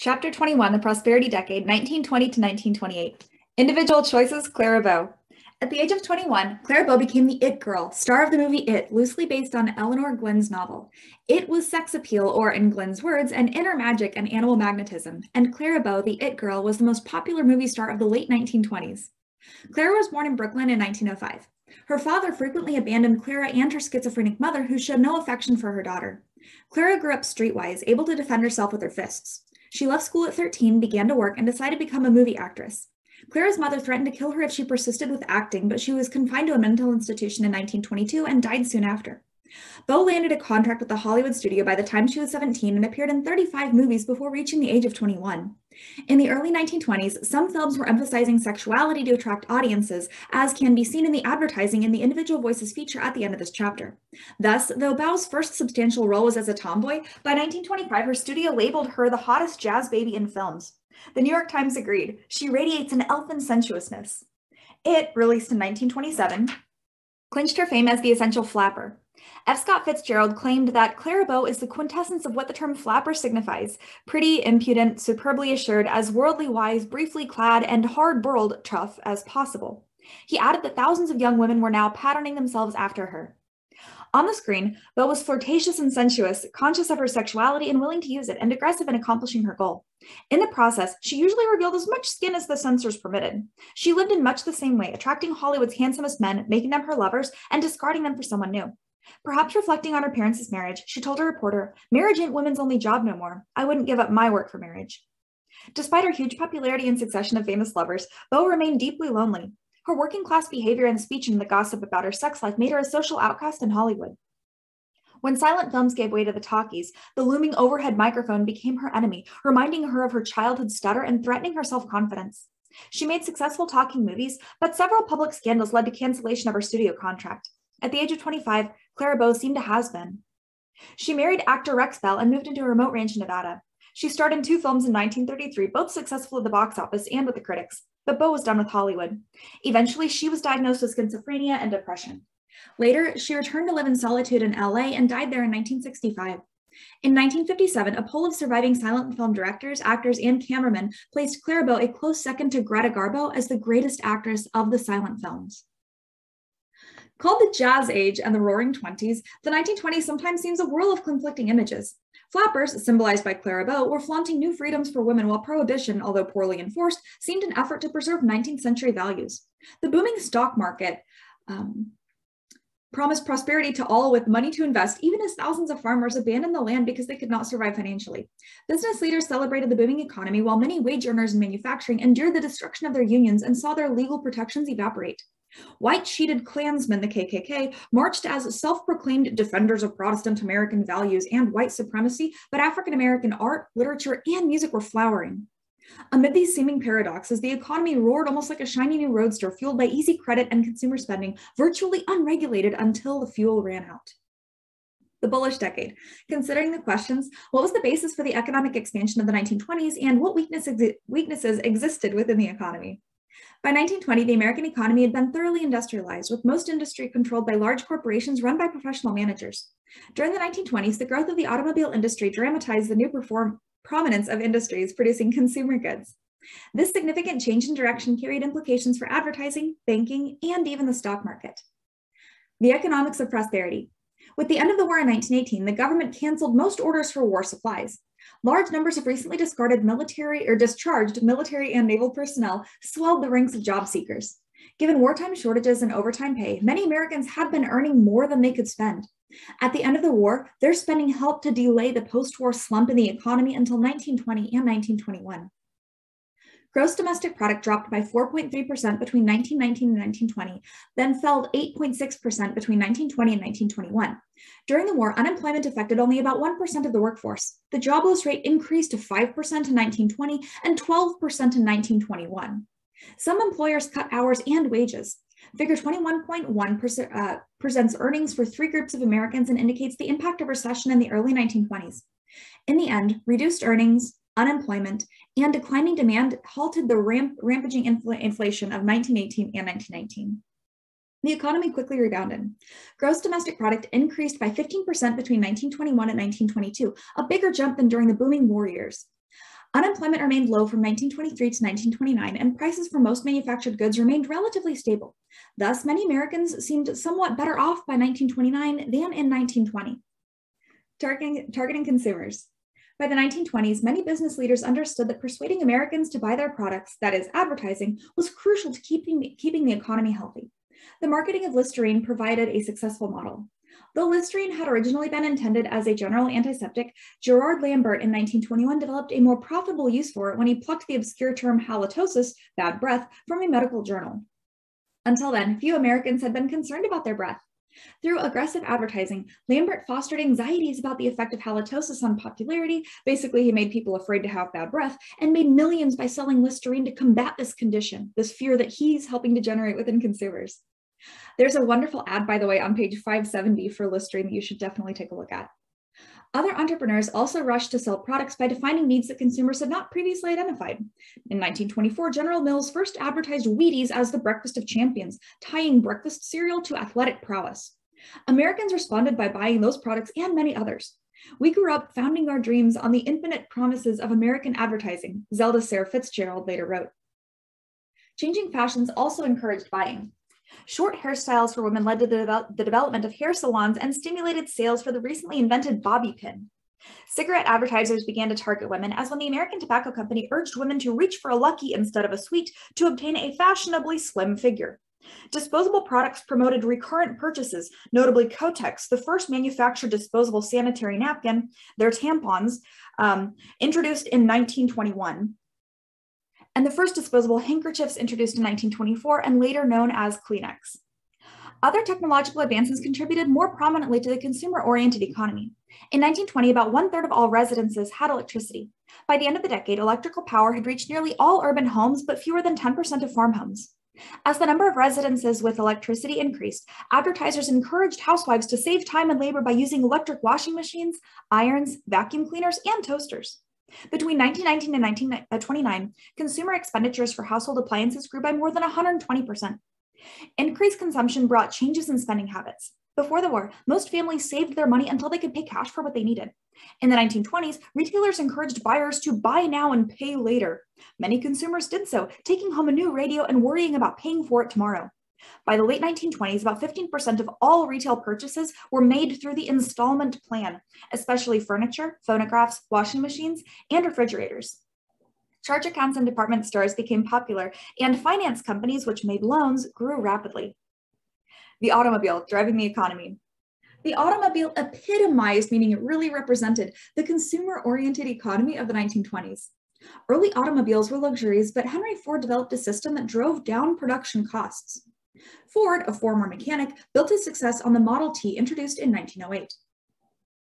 Chapter 21, The Prosperity Decade, 1920 to 1928. Individual Choices, Clara Bow. At the age of 21, Clara Bow became the It Girl, star of the movie It, loosely based on Elinor Glyn's novel. It was sex appeal, or in Glyn's words, an inner magic and animal magnetism, and Clara Bow, the It Girl, was the most popular movie star of the late 1920s. Clara was born in Brooklyn in 1905. Her father frequently abandoned Clara and her schizophrenic mother, who showed no affection for her daughter. Clara grew up streetwise, able to defend herself with her fists. She left school at 13, began to work, and decided to become a movie actress. Clara's mother threatened to kill her if she persisted with acting, but she was confined to a mental institution in 1922 and died soon after. Bow landed a contract with the Hollywood studio by the time she was 17 and appeared in 35 movies before reaching the age of 21. In the early 1920s, some films were emphasizing sexuality to attract audiences, as can be seen in the advertising in the Individual Voices feature at the end of this chapter. Thus, though Bow's first substantial role was as a tomboy, by 1925 her studio labeled her the hottest jazz baby in films. The New York Times agreed. She radiates an elfin sensuousness. It, released in 1927, clinched her fame as the essential flapper. F. Scott Fitzgerald claimed that Clara is the quintessence of what the term flapper signifies pretty, impudent, superbly assured, as worldly wise, briefly clad, and hard boiled tough as possible. He added that thousands of young women were now patterning themselves after her. On the screen, Bow was flirtatious and sensuous, conscious of her sexuality and willing to use it, and aggressive in accomplishing her goal. In the process, she usually revealed as much skin as the censors permitted. She lived in much the same way, attracting Hollywood's handsomest men, making them her lovers, and discarding them for someone new. Perhaps reflecting on her parents' marriage, she told a reporter, Marriage ain't women's only job no more. I wouldn't give up my work for marriage. Despite her huge popularity and succession of famous lovers, Bow remained deeply lonely. Her working class behavior and speech and the gossip about her sex life made her a social outcast in Hollywood. When silent films gave way to the talkies, the looming overhead microphone became her enemy, reminding her of her childhood stutter and threatening her self confidence. She made successful talking movies, but several public scandals led to cancellation of her studio contract. At the age of 25, Clara Bow seemed a has been. She married actor Rex Bell and moved into a remote ranch in Nevada. She starred in two films in 1933, both successful at the box office and with the critics, but Bow was done with Hollywood. Eventually, she was diagnosed with schizophrenia and depression. Later, she returned to live in solitude in LA and died there in 1965. In 1957, a poll of surviving silent film directors, actors, and cameramen placed Clara Bow a close second to Greta Garbo as the greatest actress of the silent films. Called the Jazz Age and the Roaring Twenties, the 1920s sometimes seems a whirl of conflicting images. Flappers, symbolized by Clara Bow, were flaunting new freedoms for women, while prohibition, although poorly enforced, seemed an effort to preserve 19th century values. The booming stock market um, promised prosperity to all with money to invest, even as thousands of farmers abandoned the land because they could not survive financially. Business leaders celebrated the booming economy, while many wage earners in manufacturing endured the destruction of their unions and saw their legal protections evaporate. White sheeted Klansmen, the KKK, marched as self proclaimed defenders of Protestant American values and white supremacy, but African American art, literature, and music were flowering. Amid these seeming paradoxes, the economy roared almost like a shiny new roadster fueled by easy credit and consumer spending, virtually unregulated until the fuel ran out. The bullish decade. Considering the questions, what was the basis for the economic expansion of the 1920s and what weaknesses, weaknesses existed within the economy? By 1920, the American economy had been thoroughly industrialized, with most industry controlled by large corporations run by professional managers. During the 1920s, the growth of the automobile industry dramatized the new perform prominence of industries producing consumer goods. This significant change in direction carried implications for advertising, banking, and even the stock market. The economics of prosperity. With the end of the war in 1918, the government canceled most orders for war supplies. Large numbers of recently discarded military or discharged military and naval personnel swelled the ranks of job seekers. Given wartime shortages and overtime pay, many Americans had been earning more than they could spend. At the end of the war, their spending helped to delay the post war slump in the economy until 1920 and 1921. Gross domestic product dropped by 4.3% between 1919 and 1920, then fell 8.6% between 1920 and 1921. During the war, unemployment affected only about 1% of the workforce. The jobless rate increased to 5% in 1920 and 12% in 1921. Some employers cut hours and wages. Figure 21.1 uh, presents earnings for three groups of Americans and indicates the impact of recession in the early 1920s. In the end, reduced earnings, unemployment, and declining demand halted the ramp, rampaging infl inflation of 1918 and 1919. The economy quickly rebounded. Gross domestic product increased by 15% between 1921 and 1922, a bigger jump than during the booming war years. Unemployment remained low from 1923 to 1929, and prices for most manufactured goods remained relatively stable. Thus, many Americans seemed somewhat better off by 1929 than in 1920. Targeting, targeting consumers. By the 1920s, many business leaders understood that persuading Americans to buy their products, that is, advertising, was crucial to keeping, keeping the economy healthy. The marketing of Listerine provided a successful model. Though Listerine had originally been intended as a general antiseptic, Gerard Lambert in 1921 developed a more profitable use for it when he plucked the obscure term halitosis, bad breath, from a medical journal. Until then, few Americans had been concerned about their breath. Through aggressive advertising, Lambert fostered anxieties about the effect of halitosis on popularity. Basically, he made people afraid to have bad breath and made millions by selling Listerine to combat this condition, this fear that he's helping to generate within consumers. There's a wonderful ad, by the way, on page 570 for Listerine that you should definitely take a look at. Other entrepreneurs also rushed to sell products by defining needs that consumers had not previously identified. In 1924, General Mills first advertised Wheaties as the breakfast of champions, tying breakfast cereal to athletic prowess. Americans responded by buying those products and many others. We grew up founding our dreams on the infinite promises of American advertising, Zelda Sayre Fitzgerald later wrote. Changing fashions also encouraged buying. Short hairstyles for women led to the, the, development of hair salons and stimulated sales for the recently invented bobby pin. Cigarette advertisers began to target women as when the American Tobacco Company urged women to reach for a lucky instead of a sweet to obtain a fashionably slim figure. Disposable products promoted recurrent purchases, notably Kotex, the first manufactured disposable sanitary napkin, their tampons, um, introduced in 1921 and the first disposable handkerchiefs introduced in 1924 and later known as Kleenex. Other technological advances contributed more prominently to the consumer-oriented economy. In 1920, about one-third of all residences had electricity. By the end of the decade, electrical power had reached nearly all urban homes, but fewer than 10% of farm homes. As the number of residences with electricity increased, advertisers encouraged housewives to save time and labor by using electric washing machines, irons, vacuum cleaners, and toasters. Between 1919 and 1929, uh, consumer expenditures for household appliances grew by more than 120%. Increased consumption brought changes in spending habits. Before the war, most families saved their money until they could pay cash for what they needed. In the 1920s, retailers encouraged buyers to buy now and pay later. Many consumers did so, taking home a new radio and worrying about paying for it tomorrow. By the late 1920s, about 15% of all retail purchases were made through the installment plan, especially furniture, phonographs, washing machines, and refrigerators. Charge accounts and department stores became popular, and finance companies, which made loans, grew rapidly. The automobile, driving the economy. The automobile epitomized, meaning it really represented, the consumer-oriented economy of the 1920s. Early automobiles were luxuries, but Henry Ford developed a system that drove down production costs. Ford, a former mechanic, built his success on the Model T introduced in 1908.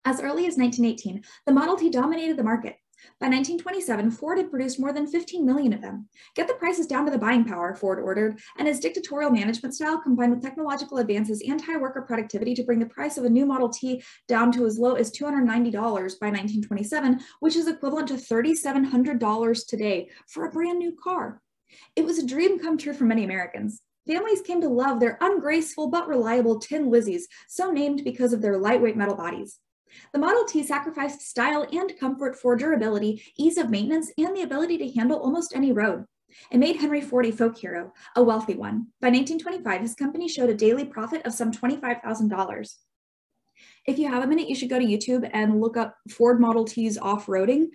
As early as 1918, the Model T dominated the market. By 1927, Ford had produced more than 15 million of them. Get the prices down to the buying power, Ford ordered, and his dictatorial management style combined with technological advances and high worker productivity to bring the price of a new Model T down to as low as $290 by 1927, which is equivalent to $3,700 today for a brand new car. It was a dream come true for many Americans. Families came to love their ungraceful but reliable Tin Lizzies, so named because of their lightweight metal bodies. The Model T sacrificed style and comfort for durability, ease of maintenance, and the ability to handle almost any road. It made Henry Ford a folk hero, a wealthy one. By 1925, his company showed a daily profit of some $25,000. If you have a minute, you should go to YouTube and look up Ford Model T's off-roading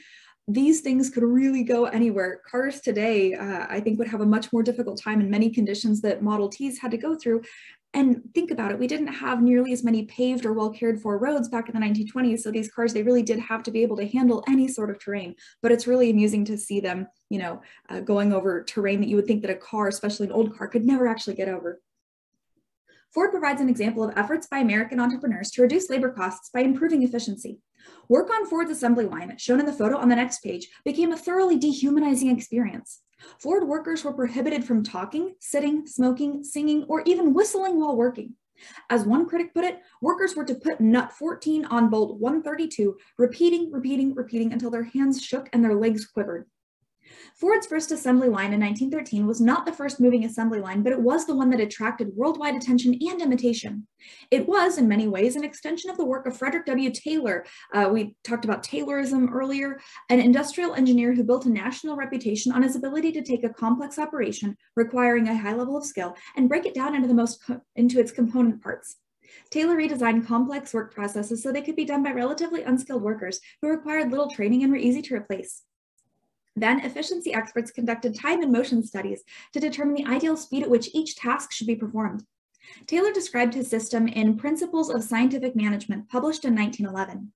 these things could really go anywhere. Cars today, uh, I think, would have a much more difficult time in many conditions that Model Ts had to go through. And think about it, we didn't have nearly as many paved or well cared for roads back in the 1920s. So these cars, they really did have to be able to handle any sort of terrain. But it's really amusing to see them, you know, uh, going over terrain that you would think that a car, especially an old car, could never actually get over. Ford provides an example of efforts by American entrepreneurs to reduce labor costs by improving efficiency. Work on Ford's assembly line, shown in the photo on the next page, became a thoroughly dehumanizing experience. Ford workers were prohibited from talking, sitting, smoking, singing, or even whistling while working. As one critic put it, workers were to put nut 14 on bolt 132, repeating, repeating, repeating until their hands shook and their legs quivered. Ford's first assembly line in 1913 was not the first moving assembly line, but it was the one that attracted worldwide attention and imitation. It was, in many ways, an extension of the work of Frederick W. Taylor. Uh, we talked about Taylorism earlier, an industrial engineer who built a national reputation on his ability to take a complex operation requiring a high level of skill and break it down into, the most into its component parts. Taylor redesigned complex work processes so they could be done by relatively unskilled workers who required little training and were easy to replace. Then efficiency experts conducted time and motion studies to determine the ideal speed at which each task should be performed. Taylor described his system in Principles of Scientific Management, published in 1911.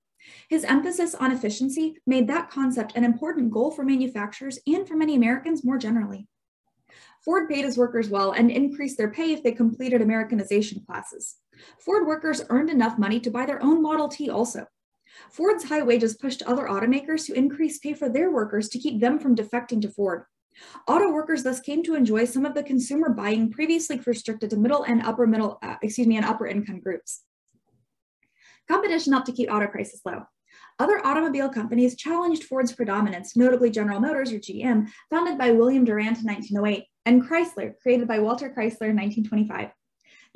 His emphasis on efficiency made that concept an important goal for manufacturers and for many Americans more generally. Ford paid his workers well and increased their pay if they completed Americanization classes. Ford workers earned enough money to buy their own Model T also. Ford's high wages pushed other automakers to increase pay for their workers to keep them from defecting to Ford. Auto workers thus came to enjoy some of the consumer buying previously restricted to middle and upper middle, uh, excuse me, and upper income groups. Competition helped to keep auto prices low. Other automobile companies challenged Ford's predominance, notably General Motors or GM, founded by William Durant in 1908, and Chrysler, created by Walter Chrysler in 1925.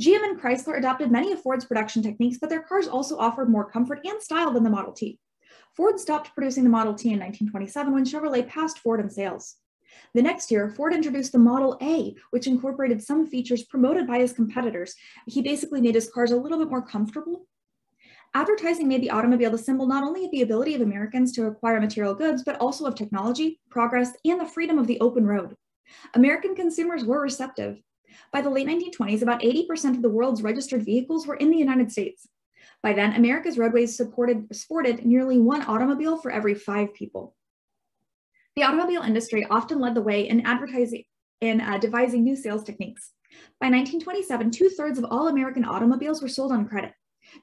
GM and Chrysler adopted many of Ford's production techniques, but their cars also offered more comfort and style than the Model T. Ford stopped producing the Model T in 1927 when Chevrolet passed Ford in sales. The next year, Ford introduced the Model A, which incorporated some features promoted by his competitors. He basically made his cars a little bit more comfortable. Advertising made the automobile the symbol not only of the ability of Americans to acquire material goods, but also of technology, progress, and the freedom of the open road. American consumers were receptive. By the late 1920s, about 80% of the world's registered vehicles were in the United States. By then, America's roadways supported, sported nearly one automobile for every five people. The automobile industry often led the way in advertising in uh, devising new sales techniques. By 1927, two thirds of all American automobiles were sold on credit.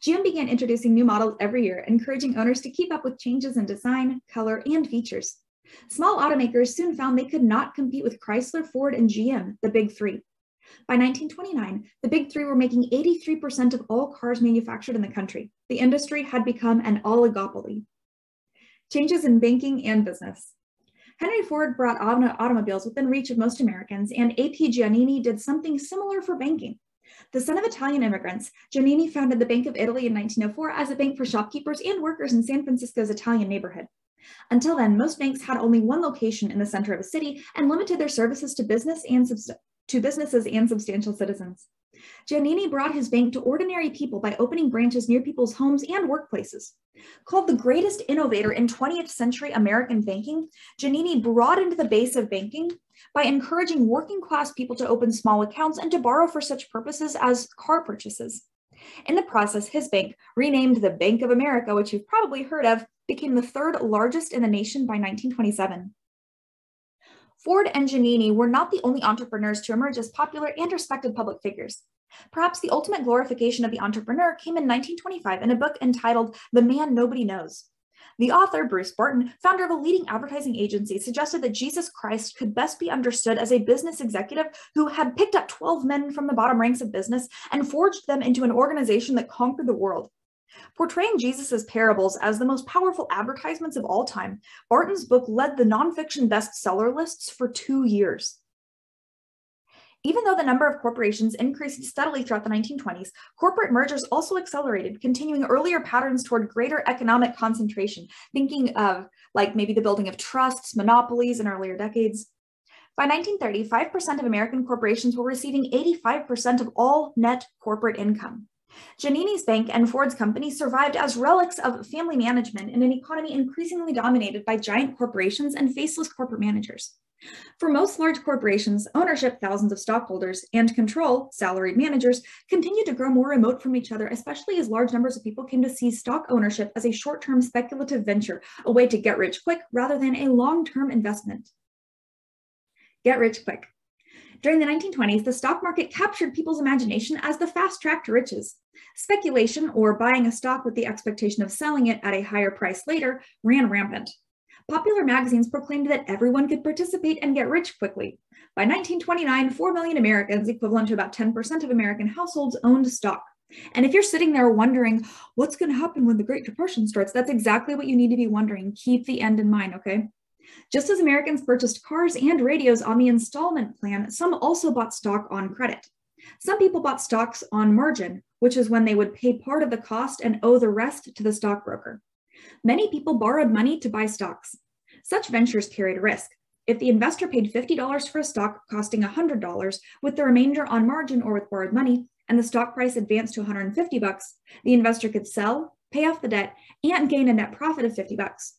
GM began introducing new models every year, encouraging owners to keep up with changes in design, color, and features. Small automakers soon found they could not compete with Chrysler, Ford, and GM, the big three. By 1929, the big three were making 83% of all cars manufactured in the country. The industry had become an oligopoly. Changes in banking and business. Henry Ford brought automobiles within reach of most Americans, and A.P. Giannini did something similar for banking. The son of Italian immigrants, Giannini founded the Bank of Italy in 1904 as a bank for shopkeepers and workers in San Francisco's Italian neighborhood. Until then, most banks had only one location in the center of a city and limited their services to business and to businesses and substantial citizens. Giannini brought his bank to ordinary people by opening branches near people's homes and workplaces. Called the greatest innovator in 20th century American banking, Giannini broadened the base of banking by encouraging working class people to open small accounts and to borrow for such purposes as car purchases. In the process, his bank, renamed the Bank of America, which you've probably heard of, became the third largest in the nation by 1927. Ford and Giannini were not the only entrepreneurs to emerge as popular and respected public figures. Perhaps the ultimate glorification of the entrepreneur came in 1925 in a book entitled The Man Nobody Knows. The author, Bruce Barton, founder of a leading advertising agency, suggested that Jesus Christ could best be understood as a business executive who had picked up 12 men from the bottom ranks of business and forged them into an organization that conquered the world. Portraying Jesus' parables as the most powerful advertisements of all time, Barton's book led the nonfiction bestseller lists for two years. Even though the number of corporations increased steadily throughout the 1920s, corporate mergers also accelerated, continuing earlier patterns toward greater economic concentration, thinking of like maybe the building of trusts, monopolies in earlier decades. By 1930, 5% of American corporations were receiving 85% of all net corporate income. Giannini's bank and Ford's company survived as relics of family management in an economy increasingly dominated by giant corporations and faceless corporate managers. For most large corporations, ownership, thousands of stockholders, and control, salaried managers, continued to grow more remote from each other, especially as large numbers of people came to see stock ownership as a short-term speculative venture, a way to get rich quick rather than a long-term investment. Get rich quick. During the 1920s, the stock market captured people's imagination as the fast track to riches. Speculation, or buying a stock with the expectation of selling it at a higher price later, ran rampant. Popular magazines proclaimed that everyone could participate and get rich quickly. By 1929, 4 million Americans, equivalent to about 10% of American households, owned stock. And if you're sitting there wondering what's going to happen when the Great Depression starts, that's exactly what you need to be wondering. Keep the end in mind, okay? Just as Americans purchased cars and radios on the installment plan, some also bought stock on credit. Some people bought stocks on margin, which is when they would pay part of the cost and owe the rest to the stockbroker. Many people borrowed money to buy stocks. Such ventures carried risk. If the investor paid $50 for a stock costing $100 with the remainder on margin or with borrowed money, and the stock price advanced to 150 bucks, the investor could sell, pay off the debt, and gain a net profit of 50 bucks.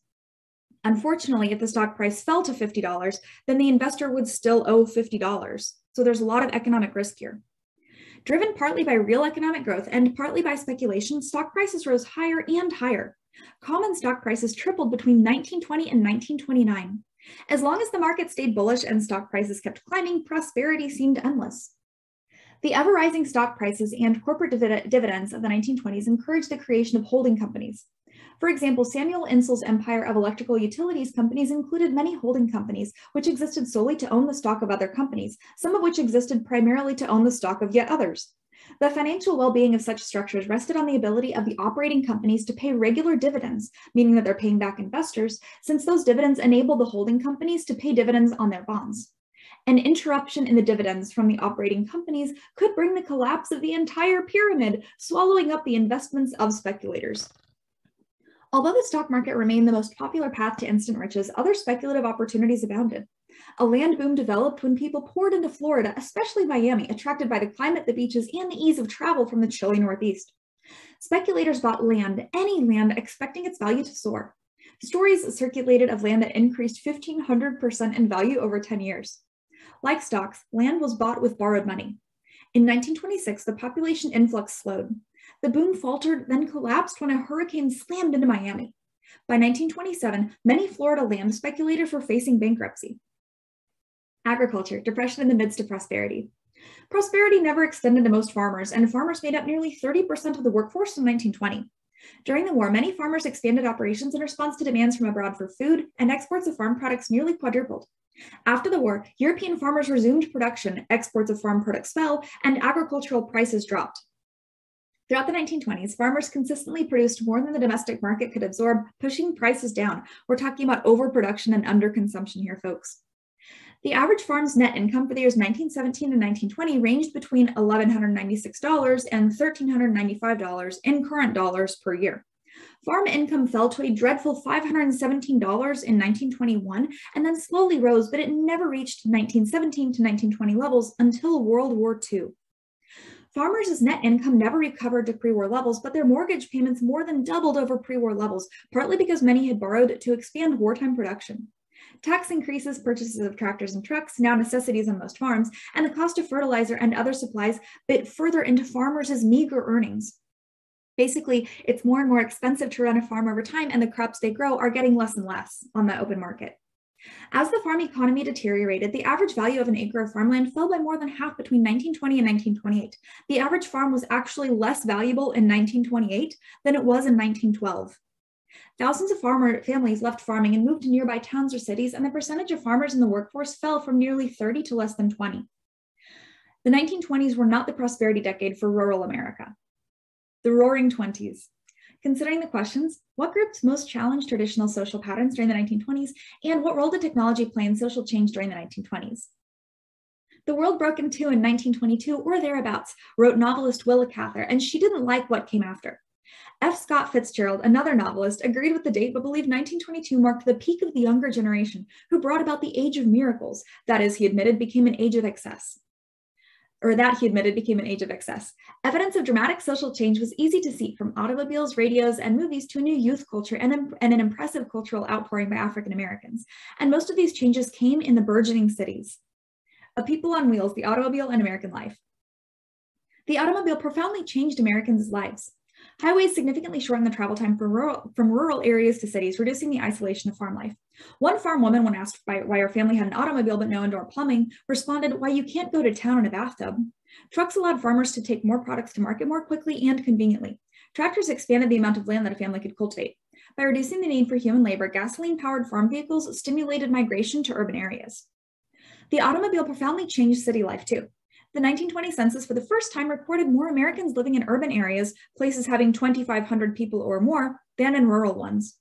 Unfortunately, if the stock price fell to $50, then the investor would still owe $50. So there's a lot of economic risk here. Driven partly by real economic growth and partly by speculation, stock prices rose higher and higher. Common stock prices tripled between 1920 and 1929. As long as the market stayed bullish and stock prices kept climbing, prosperity seemed endless. The ever rising stock prices and corporate dividends of the 1920s encouraged the creation of holding companies. For example, Samuel Insull's empire of electrical utilities companies included many holding companies, which existed solely to own the stock of other companies, some of which existed primarily to own the stock of yet others. The financial well-being of such structures rested on the ability of the operating companies to pay regular dividends, meaning that they're paying back investors, since those dividends enable the holding companies to pay dividends on their bonds. An interruption in the dividends from the operating companies could bring the collapse of the entire pyramid, swallowing up the investments of speculators. Although the stock market remained the most popular path to instant riches, other speculative opportunities abounded. A land boom developed when people poured into Florida, especially Miami, attracted by the climate, the beaches, and the ease of travel from the chilly Northeast. Speculators bought land, any land, expecting its value to soar. Stories circulated of land that increased 1,500% in value over 10 years. Like stocks, land was bought with borrowed money. In 1926, the population influx slowed. The boom faltered, then collapsed when a hurricane slammed into Miami. By 1927, many Florida land speculators were facing bankruptcy. Agriculture, depression in the midst of prosperity. Prosperity never extended to most farmers, and farmers made up nearly 30% of the workforce in 1920. During the war, many farmers expanded operations in response to demands from abroad for food, and exports of farm products nearly quadrupled. After the war, European farmers resumed production, exports of farm products fell, and agricultural prices dropped. Throughout the 1920s, farmers consistently produced more than the domestic market could absorb, pushing prices down. We're talking about overproduction and underconsumption here, folks. The average farm's net income for the years 1917 and 1920 ranged between $1,196 and $1,395 in current dollars per year. Farm income fell to a dreadful $517 in 1921 and then slowly rose, but it never reached 1917 to 1920 levels until World War II. Farmers' net income never recovered to pre-war levels, but their mortgage payments more than doubled over pre-war levels, partly because many had borrowed to expand wartime production. Tax increases, purchases of tractors and trucks, now necessities on most farms, and the cost of fertilizer and other supplies bit further into farmers' meager earnings. Basically, it's more and more expensive to run a farm over time, and the crops they grow are getting less and less on the open market. As the farm economy deteriorated, the average value of an acre of farmland fell by more than half between 1920 and 1928. The average farm was actually less valuable in 1928 than it was in 1912. Thousands of farmer families left farming and moved to nearby towns or cities, and the percentage of farmers in the workforce fell from nearly 30 to less than 20. The 1920s were not the prosperity decade for rural America. The Roaring Twenties. Considering the questions, what groups most challenged traditional social patterns during the 1920s, and what role did technology play in social change during the 1920s? The World Broke in Two in 1922 or thereabouts, wrote novelist Willa Cather, and she didn't like what came after. F. Scott Fitzgerald, another novelist, agreed with the date but believed 1922 marked the peak of the younger generation, who brought about the age of miracles. That is, he admitted, became an age of excess or that he admitted became an age of excess. Evidence of dramatic social change was easy to see from automobiles, radios, and movies to a new youth culture and, and an impressive cultural outpouring by African Americans. And most of these changes came in the burgeoning cities. A people on wheels, the automobile and American life. The automobile profoundly changed Americans' lives. Highways significantly shorten the travel time from rural, from rural areas to cities, reducing the isolation of farm life. One farm woman, when asked by, why her family had an automobile but no indoor plumbing, responded, why you can't go to town in a bathtub. Trucks allowed farmers to take more products to market more quickly and conveniently. Tractors expanded the amount of land that a family could cultivate. By reducing the need for human labor, gasoline-powered farm vehicles stimulated migration to urban areas. The automobile profoundly changed city life too. The 1920 census for the first time reported more Americans living in urban areas, places having 2,500 people or more, than in rural ones.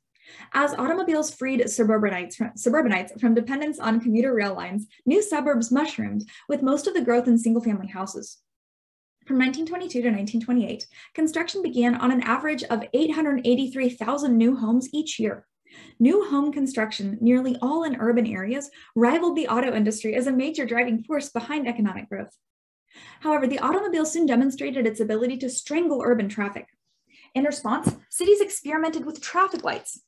As automobiles freed suburbanites from, suburbanites from dependence on commuter rail lines, new suburbs mushroomed, with most of the growth in single family houses. From 1922 to 1928, construction began on an average of 883,000 new homes each year. New home construction, nearly all in urban areas, rivaled the auto industry as a major driving force behind economic growth. However, the automobile soon demonstrated its ability to strangle urban traffic. In response, cities experimented with traffic lights.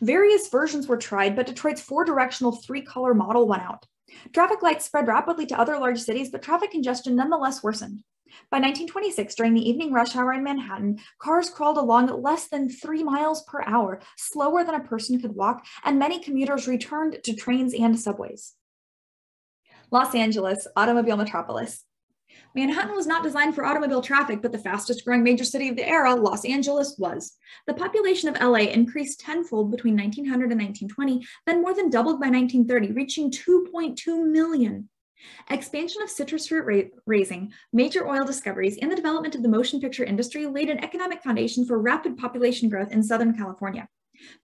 Various versions were tried, but Detroit's four-directional three-color model won out. Traffic lights spread rapidly to other large cities, but traffic congestion nonetheless worsened. By 1926, during the evening rush hour in Manhattan, cars crawled along at less than three miles per hour, slower than a person could walk, and many commuters returned to trains and subways. Los Angeles, automobile metropolis. Manhattan was not designed for automobile traffic, but the fastest growing major city of the era, Los Angeles, was. The population of LA increased tenfold between 1900 and 1920, then more than doubled by 1930, reaching 2.2 million. Expansion of citrus fruit ra raising, major oil discoveries, and the development of the motion picture industry laid an economic foundation for rapid population growth in Southern California.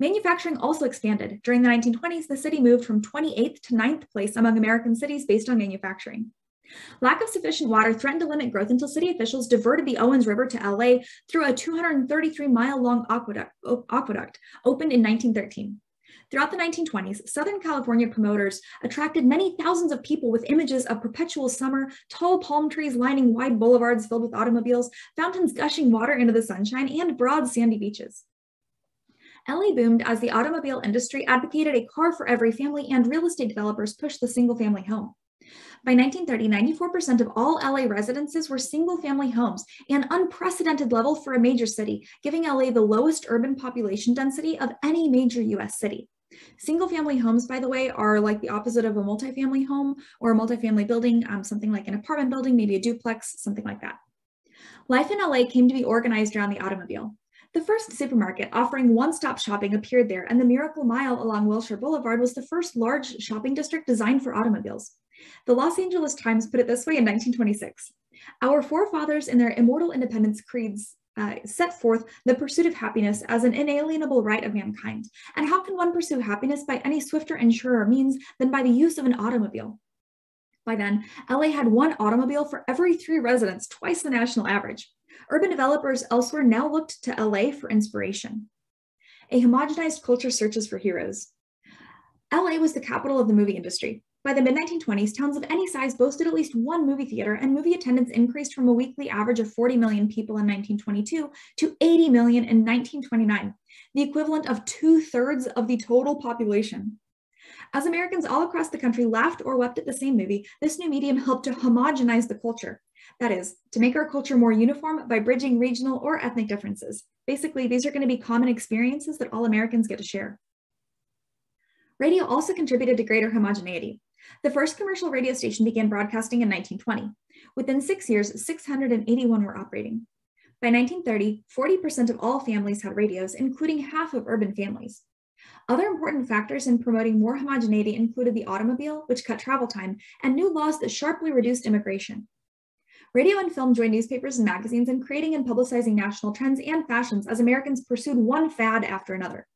Manufacturing also expanded. During the 1920s, the city moved from 28th to 9th place among American cities based on manufacturing. Lack of sufficient water threatened to limit growth until city officials diverted the Owens River to LA through a 233 mile long aqueduct, aqueduct opened in 1913. Throughout the 1920s, Southern California promoters attracted many thousands of people with images of perpetual summer, tall palm trees lining wide boulevards filled with automobiles, fountains gushing water into the sunshine, and broad sandy beaches. LA boomed as the automobile industry advocated a car for every family and real estate developers pushed the single family home. By 1930, 94% of all LA residences were single family homes, an unprecedented level for a major city, giving LA the lowest urban population density of any major US city. Single family homes, by the way, are like the opposite of a multifamily home or a multifamily building, um, something like an apartment building, maybe a duplex, something like that. Life in LA came to be organized around the automobile. The first supermarket offering one-stop shopping appeared there, and the Miracle Mile along Wilshire Boulevard was the first large shopping district designed for automobiles. The Los Angeles Times put it this way in 1926. Our forefathers in their immortal independence creeds uh, set forth the pursuit of happiness as an inalienable right of mankind. And how can one pursue happiness by any swifter and surer means than by the use of an automobile? By then, LA had one automobile for every three residents, twice the national average. Urban developers elsewhere now looked to LA for inspiration. A homogenized culture searches for heroes. LA was the capital of the movie industry. By the mid 1920s, towns of any size boasted at least one movie theater, and movie attendance increased from a weekly average of 40 million people in 1922 to 80 million in 1929, the equivalent of two thirds of the total population. As Americans all across the country laughed or wept at the same movie, this new medium helped to homogenize the culture. That is, to make our culture more uniform by bridging regional or ethnic differences. Basically, these are going to be common experiences that all Americans get to share. Radio also contributed to greater homogeneity. The first commercial radio station began broadcasting in 1920. Within six years, 681 were operating. By 1930, 40% of all families had radios, including half of urban families. Other important factors in promoting more homogeneity included the automobile, which cut travel time, and new laws that sharply reduced immigration. Radio and film joined newspapers and magazines in creating and publicizing national trends and fashions as Americans pursued one fad after another.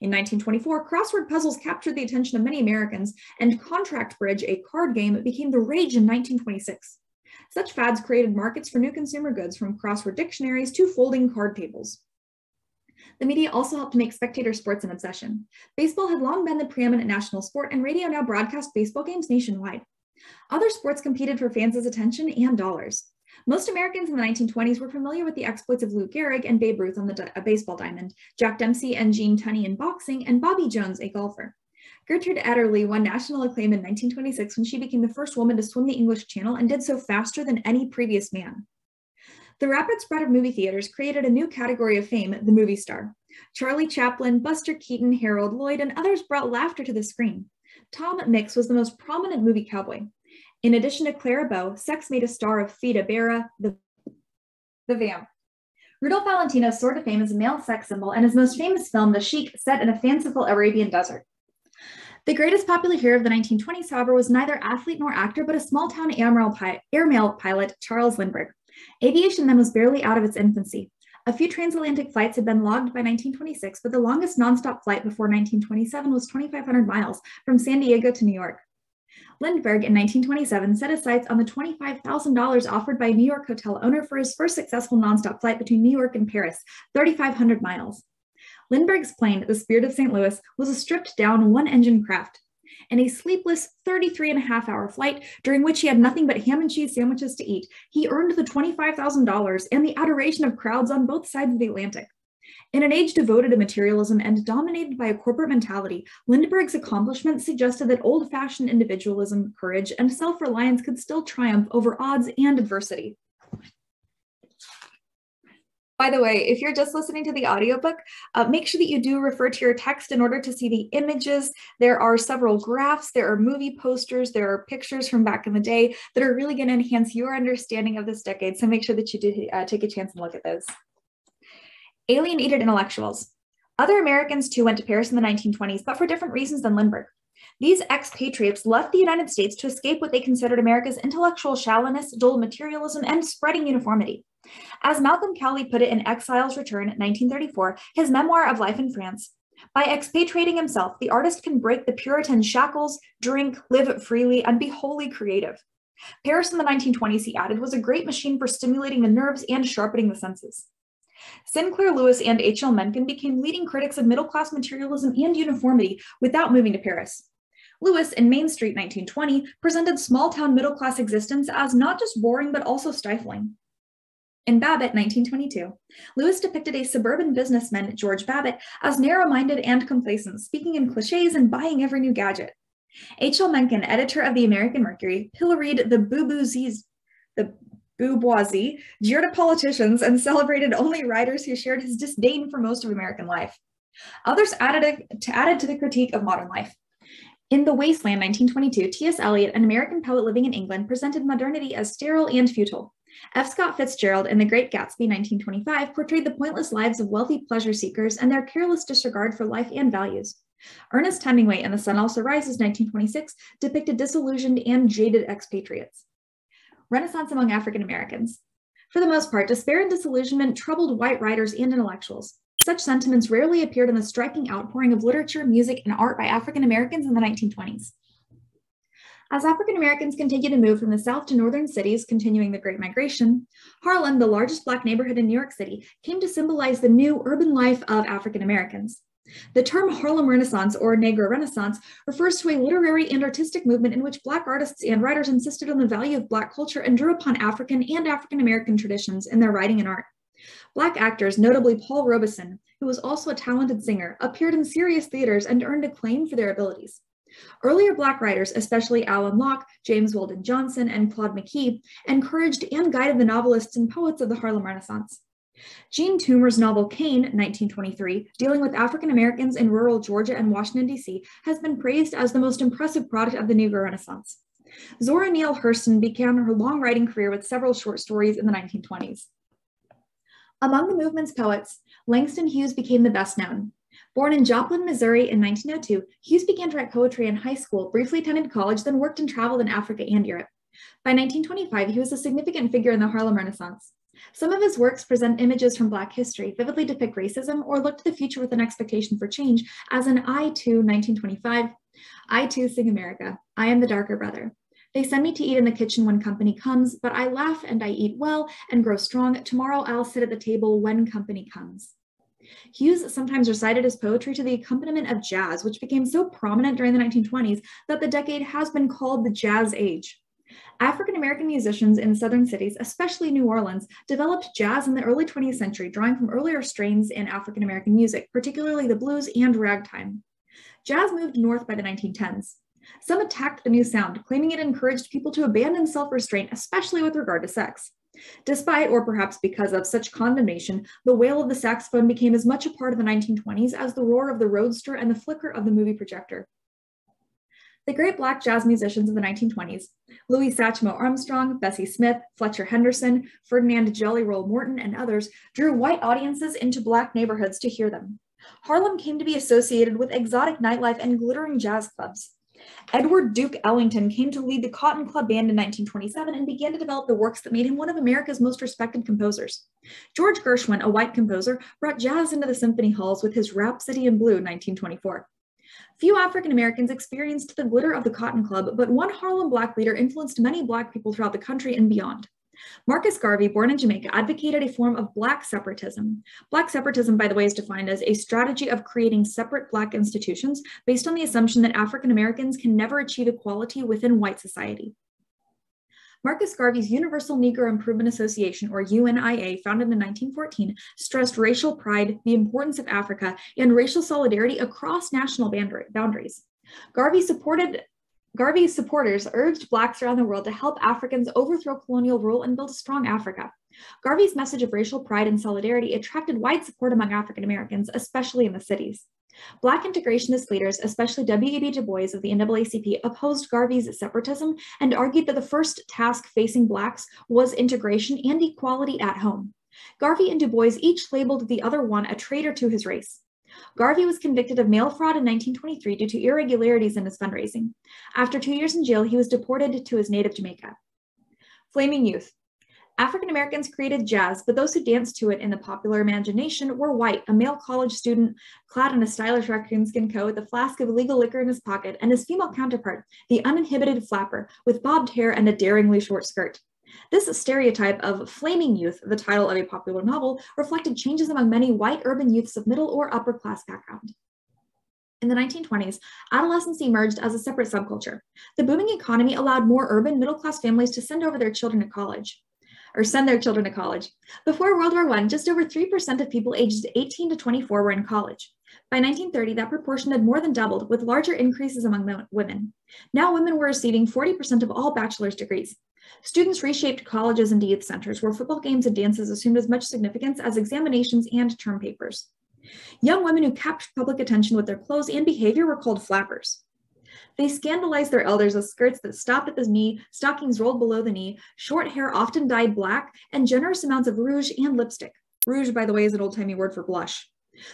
In 1924, crossword puzzles captured the attention of many Americans, and Contract Bridge, a card game, became the rage in 1926. Such fads created markets for new consumer goods from crossword dictionaries to folding card tables. The media also helped to make spectator sports an obsession. Baseball had long been the preeminent national sport, and radio now broadcast baseball games nationwide. Other sports competed for fans' attention and dollars. Most Americans in the 1920s were familiar with the exploits of Lou Gehrig and Babe Ruth on the baseball diamond, Jack Dempsey and Gene Tunney in boxing, and Bobby Jones, a golfer. Gertrude Ederle won national acclaim in 1926 when she became the first woman to swim the English Channel and did so faster than any previous man. The rapid spread of movie theaters created a new category of fame, the movie star. Charlie Chaplin, Buster Keaton, Harold Lloyd, and others brought laughter to the screen. Tom Mix was the most prominent movie cowboy. In addition to Clara Bow, Sex made a star of Theda Bara, the, the vamp. Rudolph Valentino soared to fame as a male sex symbol, and his most famous film, The Sheik, set in a fanciful Arabian desert. The greatest popular hero of the 1920s, however, was neither athlete nor actor, but a small-town airmail, pi airmail pilot, Charles Lindbergh. Aviation then was barely out of its infancy. A few transatlantic flights had been logged by 1926, but the longest nonstop flight before 1927 was 2,500 miles from San Diego to New York. Lindbergh in 1927 set his sights on the $25,000 offered by a New York hotel owner for his first successful nonstop flight between New York and Paris, 3,500 miles. Lindbergh's plane, the Spirit of St. Louis, was a stripped down one engine craft. In a sleepless 33 and a half hour flight, during which he had nothing but ham and cheese sandwiches to eat, he earned the $25,000 and the adoration of crowds on both sides of the Atlantic. In an age devoted to materialism and dominated by a corporate mentality, Lindbergh's accomplishments suggested that old fashioned individualism, courage, and self reliance could still triumph over odds and adversity. By the way, if you're just listening to the audiobook, uh, make sure that you do refer to your text in order to see the images. There are several graphs, there are movie posters, there are pictures from back in the day that are really going to enhance your understanding of this decade. So make sure that you do uh, take a chance and look at those alienated intellectuals. Other Americans too went to Paris in the 1920s, but for different reasons than Lindbergh. These expatriates left the United States to escape what they considered America's intellectual shallowness, dull materialism, and spreading uniformity. As Malcolm Cowley put it in Exile's Return, 1934, his memoir of life in France, by expatriating himself, the artist can break the Puritan shackles, drink, live freely, and be wholly creative. Paris in the 1920s, he added, was a great machine for stimulating the nerves and sharpening the senses. Sinclair Lewis and H.L. Mencken became leading critics of middle class materialism and uniformity without moving to Paris. Lewis in Main Street 1920 presented small town middle class existence as not just boring but also stifling. In Babbitt 1922, Lewis depicted a suburban businessman, George Babbitt, as narrow minded and complacent, speaking in cliches and buying every new gadget. H.L. Mencken, editor of the American Mercury, pilloried the boo-boozies, the booboisie jeered at politicians and celebrated only writers who shared his disdain for most of American life. Others added, to, added to the critique of modern life. In The Wasteland, 1922, T.S. Eliot, an American poet living in England, presented modernity as sterile and futile. F. Scott Fitzgerald in The Great Gatsby, 1925, portrayed the pointless lives of wealthy pleasure seekers and their careless disregard for life and values. Ernest Hemingway in The Sun Also Rises, 1926, depicted disillusioned and jaded expatriates. Renaissance among African Americans. For the most part, despair and disillusionment troubled white writers and intellectuals. Such sentiments rarely appeared in the striking outpouring of literature, music, and art by African Americans in the 1920s. As African Americans continued to move from the South to northern cities, continuing the Great Migration, Harlem, the largest Black neighborhood in New York City, came to symbolize the new urban life of African Americans. The term Harlem Renaissance or Negro Renaissance refers to a literary and artistic movement in which Black artists and writers insisted on the value of Black culture and drew upon African and African American traditions in their writing and art. Black actors, notably Paul Robeson, who was also a talented singer, appeared in serious theaters and earned acclaim for their abilities. Earlier Black writers, especially Alain Locke, James Weldon Johnson, and Claude McKay, encouraged and guided the novelists and poets of the Harlem Renaissance. Jean Toomer's novel Cane, 1923, dealing with African Americans in rural Georgia and Washington, D.C., has been praised as the most impressive product of the Negro Renaissance. Zora Neale Hurston began her long writing career with several short stories in the 1920s. Among the movement's poets, Langston Hughes became the best known. Born in Joplin, Missouri in 1902, Hughes began to write poetry in high school, briefly attended college, then worked and traveled in Africa and Europe. By 1925, he was a significant figure in the Harlem Renaissance. Some of his works present images from Black history, vividly depict racism, or look to the future with an expectation for change, as in I Too, 1925, I Too Sing America, I Am the Darker Brother. They send me to eat in the kitchen when company comes, but I laugh and I eat well and grow strong. Tomorrow I'll sit at the table when company comes. Hughes sometimes recited his poetry to the accompaniment of jazz, which became so prominent during the 1920s that the decade has been called the Jazz Age. African American musicians in southern cities, especially New Orleans, developed jazz in the early 20th century, drawing from earlier strains in African American music, particularly the blues and ragtime. Jazz moved north by the 1910s. Some attacked the new sound, claiming it encouraged people to abandon self restraint, especially with regard to sex. Despite, or perhaps because of, such condemnation, the wail of the saxophone became as much a part of the 1920s as the roar of the roadster and the flicker of the movie projector. The great Black jazz musicians of the 1920s, Louis Satchmo Armstrong, Bessie Smith, Fletcher Henderson, Ferdinand Jelly Roll Morton, and others, drew white audiences into Black neighborhoods to hear them. Harlem came to be associated with exotic nightlife and glittering jazz clubs. Edward Duke Ellington came to lead the Cotton Club Band in 1927 and began to develop the works that made him one of America's most respected composers. George Gershwin, a white composer, brought jazz into the symphony halls with his Rhapsody in Blue 1924. Few African Americans experienced the glitter of the Cotton Club, but one Harlem Black leader influenced many Black people throughout the country and beyond. Marcus Garvey, born in Jamaica, advocated a form of Black separatism. Black separatism, by the way, is defined as a strategy of creating separate Black institutions based on the assumption that African Americans can never achieve equality within white society. Marcus Garvey's Universal Negro Improvement Association, or UNIA, founded in 1914, stressed racial pride, the importance of Africa, and racial solidarity across national boundaries. Garvey supported Garvey's supporters urged Blacks around the world to help Africans overthrow colonial rule and build a strong Africa. Garvey's message of racial pride and solidarity attracted wide support among African Americans, especially in the cities. Black integrationist leaders, especially W.E.B. Du Bois of the NAACP, opposed Garvey's separatism and argued that the first task facing Blacks was integration and equality at home. Garvey and Du Bois each labeled the other one a traitor to his race. Garvey was convicted of mail fraud in 1923 due to irregularities in his fundraising. After two years in jail, he was deported to his native Jamaica. Flaming Youth. African Americans created jazz, but those who danced to it in the popular imagination were white, a male college student clad in a stylish raccoon skin coat with a flask of illegal liquor in his pocket, and his female counterpart, the uninhibited flapper, with bobbed hair and a daringly short skirt. This stereotype of flaming youth, the title of a popular novel, reflected changes among many white urban youths of middle or upper class background. In the 1920s, adolescence emerged as a separate subculture. The booming economy allowed more urban middle class families to send over their children to college or send their children to college. Before World War I, just over 3% of people aged 18 to 24 were in college. By 1930, that proportion had more than doubled, with larger increases among women. Now women were receiving 40% of all bachelor's degrees. Students reshaped colleges into youth centers where football games and dances assumed as much significance as examinations and term papers. Young women who captured public attention with their clothes and behavior were called flappers. They scandalized their elders with skirts that stopped at the knee, stockings rolled below the knee, short hair often dyed black, and generous amounts of rouge and lipstick. Rouge, by the way, is an old timey word for blush.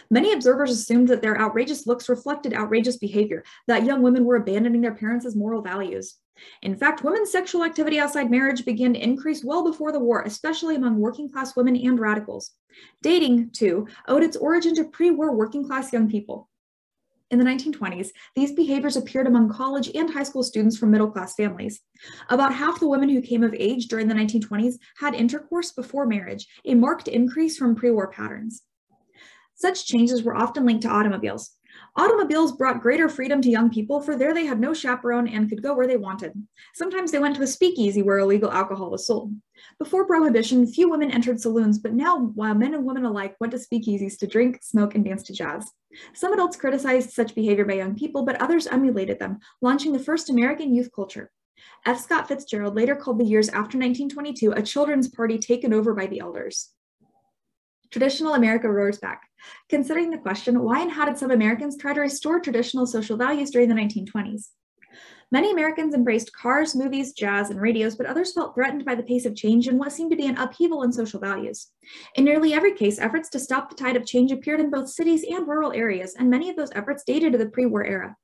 Many observers assumed that their outrageous looks reflected outrageous behavior, that young women were abandoning their parents' moral values. In fact, women's sexual activity outside marriage began to increase well before the war, especially among working class women and radicals. Dating, too, owed its origin to pre war working class young people. In the 1920s, these behaviors appeared among college and high school students from middle class families. About half the women who came of age during the 1920s had intercourse before marriage, a marked increase from pre war patterns. Such changes were often linked to automobiles. Automobiles brought greater freedom to young people, for there they had no chaperone and could go where they wanted. Sometimes they went to a speakeasy where illegal alcohol was sold. Before Prohibition, few women entered saloons, but now while men and women alike went to speakeasies to drink, smoke, and dance to jazz. Some adults criticized such behavior by young people, but others emulated them, launching the first American youth culture. F. Scott Fitzgerald later called the years after 1922 a children's party taken over by the elders. Traditional America roars back. Considering the question, why and how did some Americans try to restore traditional social values during the 1920s? Many Americans embraced cars, movies, jazz, and radios, but others felt threatened by the pace of change and what seemed to be an upheaval in social values. In nearly every case, efforts to stop the tide of change appeared in both cities and rural areas, and many of those efforts dated to the pre-war era.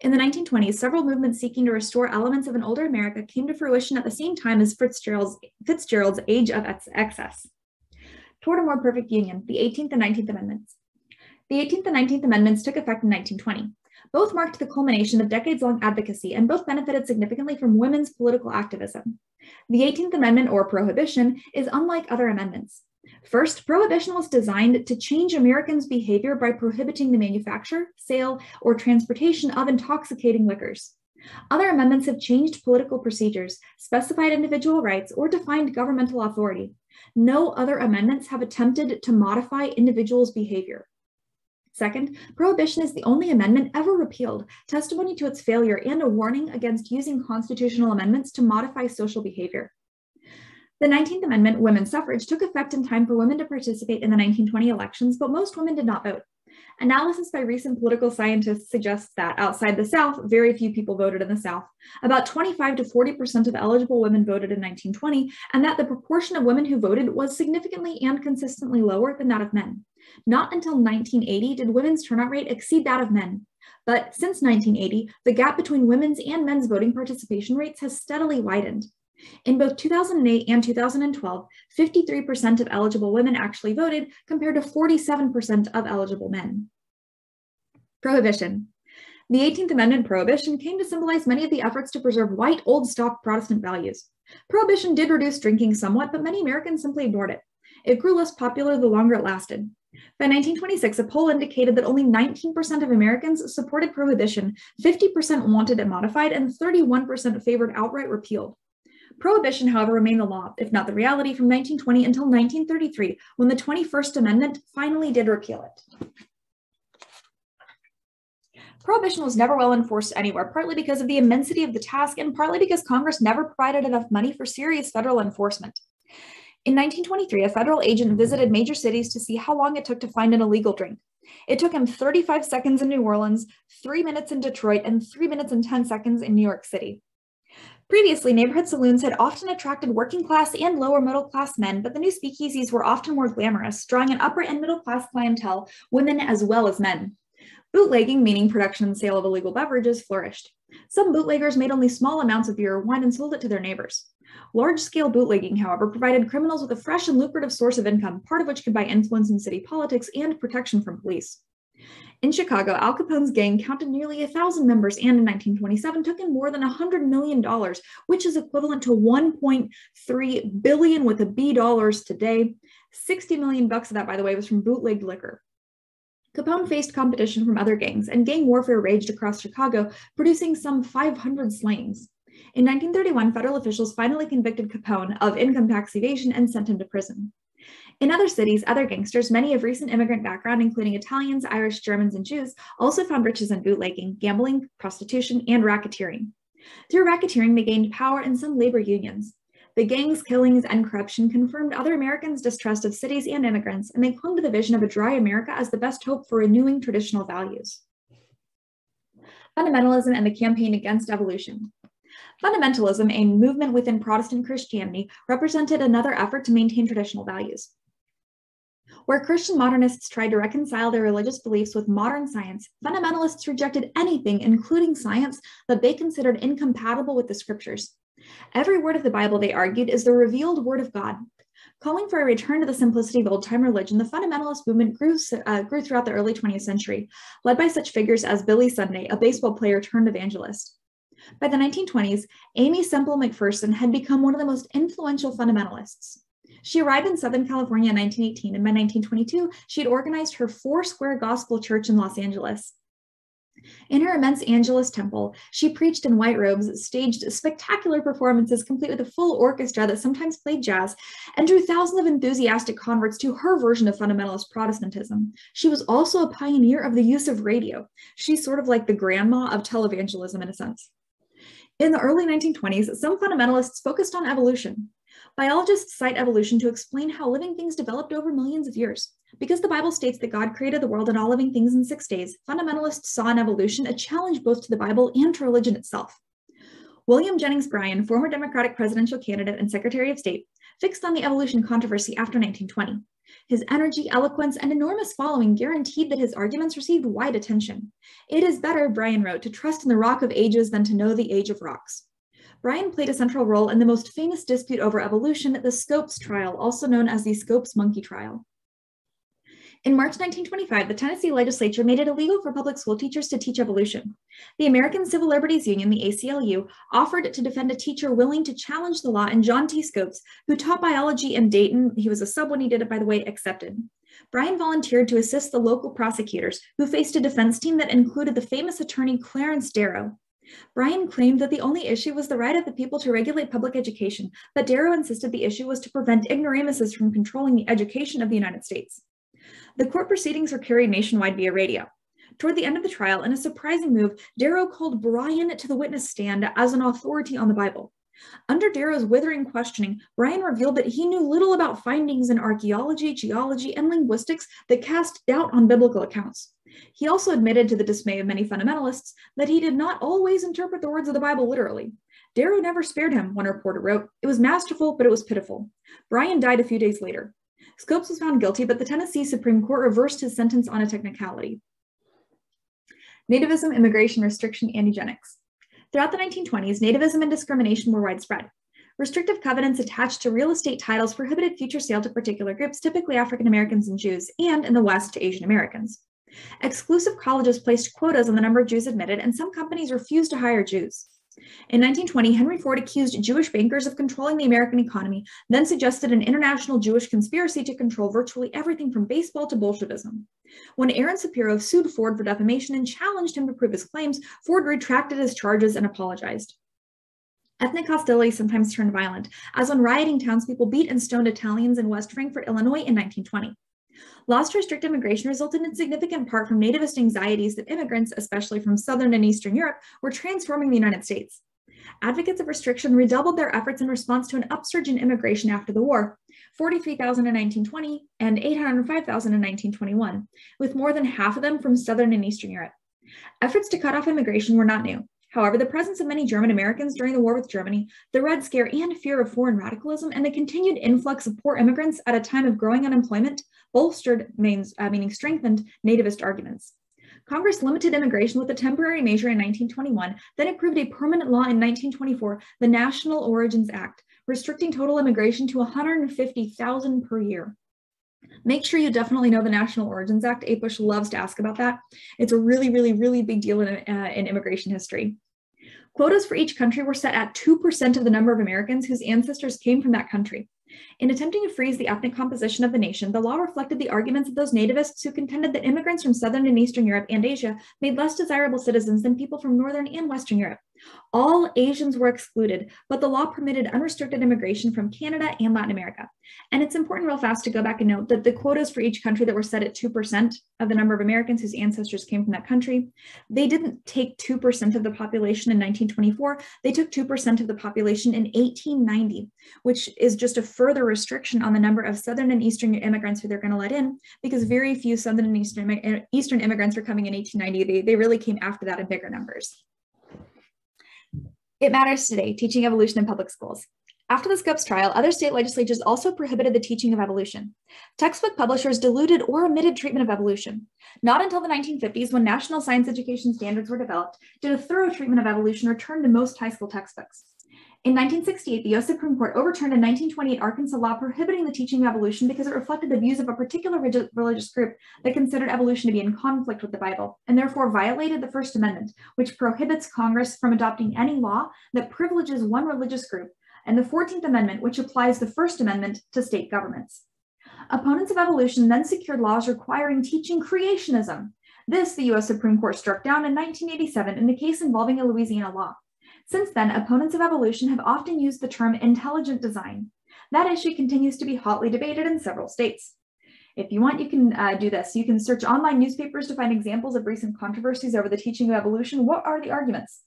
In the 1920s, several movements seeking to restore elements of an older America came to fruition at the same time as Fitzgerald's, Fitzgerald's Age of Excess toward a more perfect union, the 18th and 19th Amendments. The 18th and 19th Amendments took effect in 1920. Both marked the culmination of decades-long advocacy and both benefited significantly from women's political activism. The 18th Amendment, or Prohibition, is unlike other amendments. First, Prohibition was designed to change Americans' behavior by prohibiting the manufacture, sale, or transportation of intoxicating liquors. Other amendments have changed political procedures, specified individual rights, or defined governmental authority. No other amendments have attempted to modify individuals' behavior. Second, prohibition is the only amendment ever repealed, testimony to its failure and a warning against using constitutional amendments to modify social behavior. The 19th Amendment, women's suffrage, took effect in time for women to participate in the 1920 elections, but most women did not vote. Analysis by recent political scientists suggests that outside the South, very few people voted in the South. About 25 to 40% of eligible women voted in 1920, and that the proportion of women who voted was significantly and consistently lower than that of men. Not until 1980 did women's turnout rate exceed that of men. But since 1980, the gap between women's and men's voting participation rates has steadily widened. In both 2008 and 2012, 53% of eligible women actually voted compared to 47% of eligible men. Prohibition. The 18th Amendment prohibition came to symbolize many of the efforts to preserve white, old stock Protestant values. Prohibition did reduce drinking somewhat, but many Americans simply ignored it. It grew less popular the longer it lasted. By 1926, a poll indicated that only 19% of Americans supported prohibition, 50% wanted it modified, and 31% favored outright repealed. Prohibition, however, remained the law, if not the reality, from 1920 until 1933, when the 21st Amendment finally did repeal it. Prohibition was never well enforced anywhere, partly because of the immensity of the task and partly because Congress never provided enough money for serious federal enforcement. In 1923, a federal agent visited major cities to see how long it took to find an illegal drink. It took him 35 seconds in New Orleans, three minutes in Detroit, and three minutes and 10 seconds in New York City. Previously, neighborhood saloons had often attracted working class and lower middle class men, but the new speakeasies were often more glamorous, drawing an upper and middle class clientele, women as well as men. Bootlegging, meaning production and sale of illegal beverages, flourished. Some bootleggers made only small amounts of beer or wine and sold it to their neighbors. Large scale bootlegging, however, provided criminals with a fresh and lucrative source of income, part of which could buy influence in city politics and protection from police. In Chicago, Al Capone's gang counted nearly a thousand members and in 1927 took in more than $100 million, which is equivalent to 1.3 billion with a B dollars today. 60 million bucks of that, by the way, was from bootlegged liquor. Capone faced competition from other gangs, and gang warfare raged across Chicago, producing some 500 slayings. In 1931, federal officials finally convicted Capone of income tax evasion and sent him to prison. In other cities, other gangsters, many of recent immigrant background, including Italians, Irish, Germans, and Jews, also found riches in bootlegging, gambling, prostitution, and racketeering. Through racketeering, they gained power in some labor unions. The gangs, killings, and corruption confirmed other Americans' distrust of cities and immigrants, and they clung to the vision of a dry America as the best hope for renewing traditional values. Fundamentalism and the campaign against evolution. Fundamentalism, a movement within Protestant Christianity, represented another effort to maintain traditional values. Where Christian modernists tried to reconcile their religious beliefs with modern science, fundamentalists rejected anything, including science, that they considered incompatible with the scriptures. Every word of the Bible, they argued, is the revealed word of God. Calling for a return to the simplicity of old time religion, the fundamentalist movement grew, uh, grew throughout the early 20th century, led by such figures as Billy Sunday, a baseball player turned evangelist. By the 1920s, Aimee Semple McPherson had become one of the most influential fundamentalists. She arrived in Southern California in 1918, and by 1922, she had organized her Foursquare Gospel Church in Los Angeles. In her immense Angelus temple, she preached in white robes, staged spectacular performances complete with a full orchestra that sometimes played jazz, and drew thousands of enthusiastic converts to her version of fundamentalist Protestantism. She was also a pioneer of the use of radio. She's sort of like the grandma of televangelism in a sense. In the early 1920s, some fundamentalists focused on evolution. Biologists cite evolution to explain how living things developed over millions of years. Because the Bible states that God created the world and all living things in six days, fundamentalists saw in evolution a challenge both to the Bible and to religion itself. William Jennings Bryan, former Democratic presidential candidate and Secretary of State, fixed on the evolution controversy after 1920. His energy, eloquence, and enormous following guaranteed that his arguments received wide attention. It is better, Bryan wrote, to trust in the rock of ages than to know the age of rocks. Bryan played a central role in the most famous dispute over evolution, the Scopes trial, also known as the Scopes monkey trial. In March 1925, the Tennessee legislature made it illegal for public school teachers to teach evolution. The American Civil Liberties Union, the ACLU, offered to defend a teacher willing to challenge the law, and John T. Scopes, who taught biology in Dayton, he was a sub when he did it, by the way, accepted. Bryan volunteered to assist the local prosecutors, who faced a defense team that included the famous attorney Clarence Darrow. Bryan claimed that the only issue was the right of the people to regulate public education, but Darrow insisted the issue was to prevent ignoramuses from controlling the education of the United States. The court proceedings were carried nationwide via radio. Toward the end of the trial, in a surprising move, Darrow called Bryan to the witness stand as an authority on the Bible. Under Darrow's withering questioning, Bryan revealed that he knew little about findings in archaeology, geology, and linguistics that cast doubt on biblical accounts. He also admitted to the dismay of many fundamentalists that he did not always interpret the words of the Bible literally. Darrow never spared him, one reporter wrote. It was masterful, but it was pitiful. Bryan died a few days later. Scopes was found guilty, but the Tennessee Supreme Court reversed his sentence on a technicality. Nativism, immigration, restriction, and eugenics. Throughout the 1920s, nativism and discrimination were widespread. Restrictive covenants attached to real estate titles prohibited future sale to particular groups, typically African Americans and Jews, and in the West to Asian Americans. Exclusive colleges placed quotas on the number of Jews admitted, and some companies refused to hire Jews. In 1920, Henry Ford accused Jewish bankers of controlling the American economy, then suggested an international Jewish conspiracy to control virtually everything from baseball to Bolshevism. When Aaron Sapiro sued Ford for defamation and challenged him to prove his claims, Ford retracted his charges and apologized. Ethnic hostility sometimes turned violent, as when rioting townspeople beat and stoned Italians in West Frankfort, Illinois in 1920. Laws to restrict immigration resulted in significant part from nativist anxieties that immigrants, especially from Southern and Eastern Europe, were transforming the United States. Advocates of restriction redoubled their efforts in response to an upsurge in immigration after the war, 43,000 in 1920 and 805,000 in 1921, with more than half of them from Southern and Eastern Europe. Efforts to cut off immigration were not new. However, the presence of many German Americans during the war with Germany, the Red Scare, and fear of foreign radicalism, and the continued influx of poor immigrants at a time of growing unemployment bolstered, means, uh, meaning strengthened, nativist arguments. Congress limited immigration with a temporary measure in 1921, then approved a permanent law in 1924, the National Origins Act, restricting total immigration to 150,000 per year. Make sure you definitely know the National Origins Act. APUSH loves to ask about that. It's a really, really, really big deal in, uh, in immigration history. Quotas for each country were set at 2% of the number of Americans whose ancestors came from that country. In attempting to freeze the ethnic composition of the nation, the law reflected the arguments of those nativists who contended that immigrants from Southern and Eastern Europe and Asia made less desirable citizens than people from Northern and Western Europe. All Asians were excluded, but the law permitted unrestricted immigration from Canada and Latin America. And it's important, real fast, to go back and note that the quotas for each country that were set at 2% of the number of Americans whose ancestors came from that country, they didn't take 2% of the population in 1924. They took 2% of the population in 1890, which is just a further restriction on the number of Southern and Eastern immigrants who they're going to let in, because very few Southern and Eastern, Eastern immigrants were coming in 1890. They, they really came after that in bigger numbers. It matters today, teaching evolution in public schools. After the Scopes trial, other state legislatures also prohibited the teaching of evolution. Textbook publishers diluted or omitted treatment of evolution. Not until the 1950s, when national science education standards were developed, did a thorough treatment of evolution return to most high school textbooks. In 1968, the U.S. Supreme Court overturned a 1928 Arkansas law prohibiting the teaching of evolution because it reflected the views of a particular religious group that considered evolution to be in conflict with the Bible, and therefore violated the First Amendment, which prohibits Congress from adopting any law that privileges one religious group, and the 14th Amendment, which applies the First Amendment to state governments. Opponents of evolution then secured laws requiring teaching creationism. This, the U.S. Supreme Court struck down in 1987 in a case involving a Louisiana law. Since then, opponents of evolution have often used the term intelligent design. That issue continues to be hotly debated in several states. If you want, you can uh, do this. You can search online newspapers to find examples of recent controversies over the teaching of evolution. What are the arguments?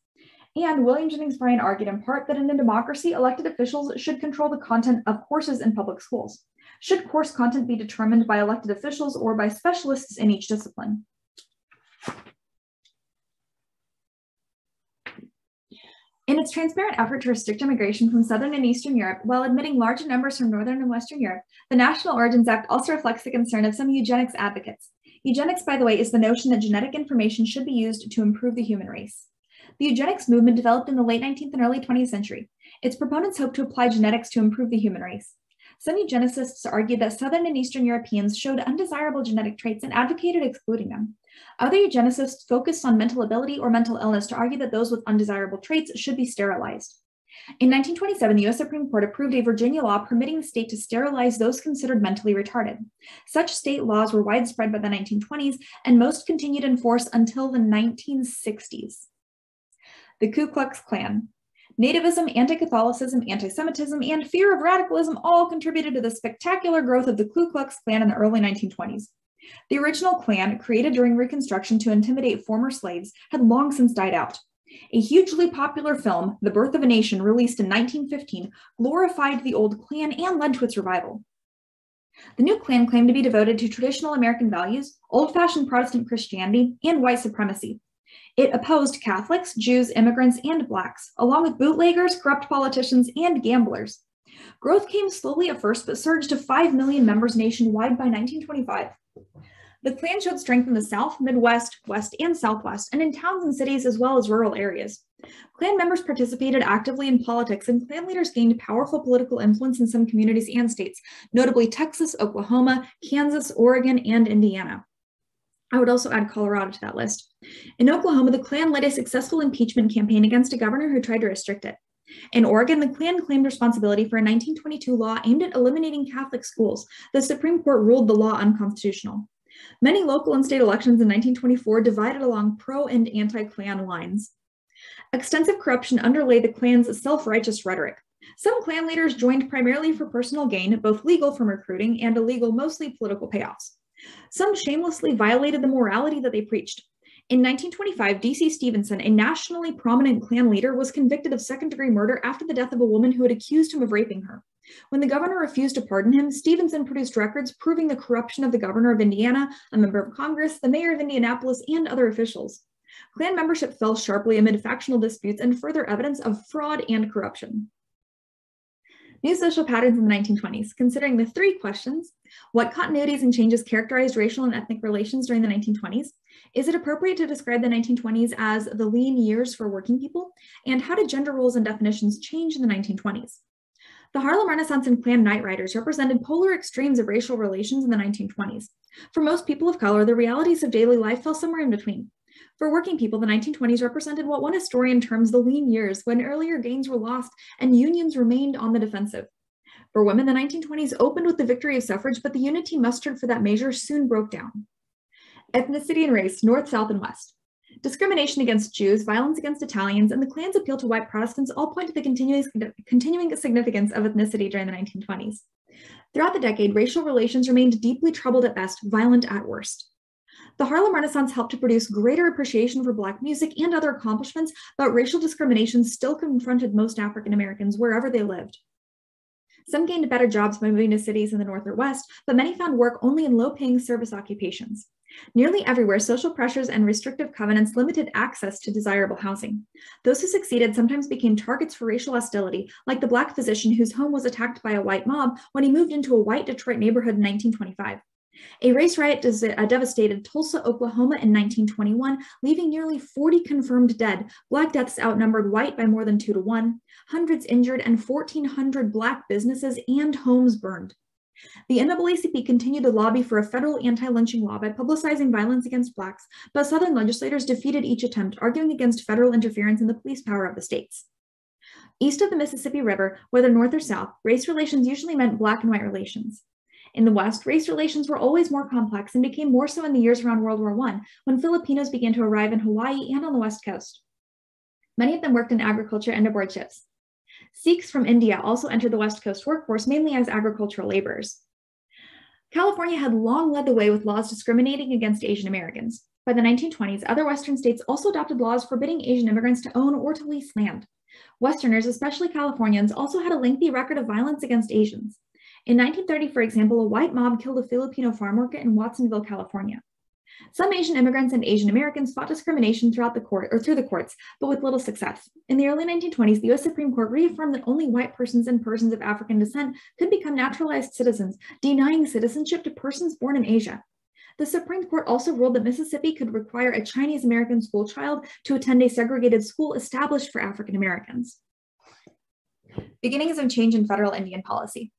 And William Jennings Bryan argued in part that in a democracy, elected officials should control the content of courses in public schools. Should course content be determined by elected officials or by specialists in each discipline? In its transparent effort to restrict immigration from Southern and Eastern Europe while admitting larger numbers from Northern and Western Europe, the National Origins Act also reflects the concern of some eugenics advocates. Eugenics, by the way, is the notion that genetic information should be used to improve the human race. The eugenics movement developed in the late 19th and early 20th century. Its proponents hoped to apply genetics to improve the human race. Some eugenicists argued that Southern and Eastern Europeans showed undesirable genetic traits and advocated excluding them. Other eugenicists focused on mental ability or mental illness to argue that those with undesirable traits should be sterilized. In 1927, the U.S. Supreme Court approved a Virginia law permitting the state to sterilize those considered mentally retarded. Such state laws were widespread by the 1920s, and most continued in force until the 1960s. The Ku Klux Klan. Nativism, anti Catholicism, anti Semitism, and fear of radicalism all contributed to the spectacular growth of the Ku Klux Klan in the early 1920s. The original Klan, created during Reconstruction to intimidate former slaves, had long since died out. A hugely popular film, The Birth of a Nation, released in 1915, glorified the old Klan and led to its revival. The new Klan claimed to be devoted to traditional American values, old fashioned Protestant Christianity, and white supremacy. It opposed Catholics, Jews, immigrants, and Blacks, along with bootleggers, corrupt politicians, and gamblers. Growth came slowly at first, but surged to 5 million members nationwide by 1925. The Klan showed strength in the South, Midwest, West, and Southwest, and in towns and cities as well as rural areas. Klan members participated actively in politics, and Klan leaders gained powerful political influence in some communities and states, notably Texas, Oklahoma, Kansas, Oregon, and Indiana. I would also add Colorado to that list. In Oklahoma, the Klan led a successful impeachment campaign against a governor who tried to restrict it. In Oregon, the Klan claimed responsibility for a 1922 law aimed at eliminating Catholic schools. The Supreme Court ruled the law unconstitutional. Many local and state elections in 1924 divided along pro and anti Klan lines. Extensive corruption underlay the Klan's self righteous rhetoric. Some Klan leaders joined primarily for personal gain, both legal from recruiting and illegal, mostly political payoffs. Some shamelessly violated the morality that they preached. In 1925, D.C. Stephenson, a nationally prominent Klan leader, was convicted of second degree murder after the death of a woman who had accused him of raping her. When the governor refused to pardon him, Stephenson produced records proving the corruption of the governor of Indiana, a member of Congress, the mayor of Indianapolis, and other officials. Klan membership fell sharply amid factional disputes and further evidence of fraud and corruption. New social patterns in the 1920s, considering the three questions what continuities and changes characterized racial and ethnic relations during the 1920s? Is it appropriate to describe the 1920s as the lean years for working people? And how did gender roles and definitions change in the 1920s? The Harlem Renaissance and Klan Night Riders represented polar extremes of racial relations in the 1920s. For most people of color, the realities of daily life fell somewhere in between. For working people, the 1920s represented what one historian terms the lean years, when earlier gains were lost and unions remained on the defensive. For women, the 1920s opened with the victory of suffrage, but the unity mustered for that measure soon broke down. Ethnicity and race, North, South, and West. Discrimination against Jews, violence against Italians, and the Klan's appeal to white Protestants all point to the continuing, significance of ethnicity during the 1920s. Throughout the decade, racial relations remained deeply troubled at best, violent at worst. The Harlem Renaissance helped to produce greater appreciation for Black music and other accomplishments, but racial discrimination still confronted most African Americans wherever they lived. Some gained better jobs by moving to cities in the North or West, but many found work only in low paying service occupations. Nearly everywhere, social pressures and restrictive covenants limited access to desirable housing. Those who succeeded sometimes became targets for racial hostility, like the Black physician whose home was attacked by a white mob when he moved into a white Detroit neighborhood in 1925. A race riot uh, devastated Tulsa, Oklahoma in 1921, leaving nearly 40 confirmed dead. Black deaths outnumbered white by more than two to one, hundreds injured, and 1,400 Black businesses and homes burned. The NAACP continued to lobby for a federal anti-lynching law by publicizing violence against Blacks, but Southern legislators defeated each attempt, arguing against federal interference in the police power of the states. East of the Mississippi River, whether north or south, race relations usually meant Black and white relations. In the West, race relations were always more complex and became more so in the years around World War I, when Filipinos began to arrive in Hawaii and on the West Coast. Many of them worked in agriculture and aboard ships. Sikhs from India also entered the West Coast workforce mainly as agricultural laborers. California had long led the way with laws discriminating against Asian Americans. By the 1920s, other Western states also adopted laws forbidding Asian immigrants to own or to lease land. Westerners, especially Californians, also had a lengthy record of violence against Asians. In 1930, for example, a white mob killed a Filipino farm worker in Watsonville, California. Some Asian immigrants and Asian Americans fought discrimination throughout the court or through the courts, but with little success. In the early 1920s, the US Supreme Court reaffirmed that only white persons and persons of African descent could become naturalized citizens, denying citizenship to persons born in Asia. The Supreme Court also ruled that Mississippi could require a Chinese American school child to attend a segregated school established for African Americans. Beginnings of change in federal Indian policy.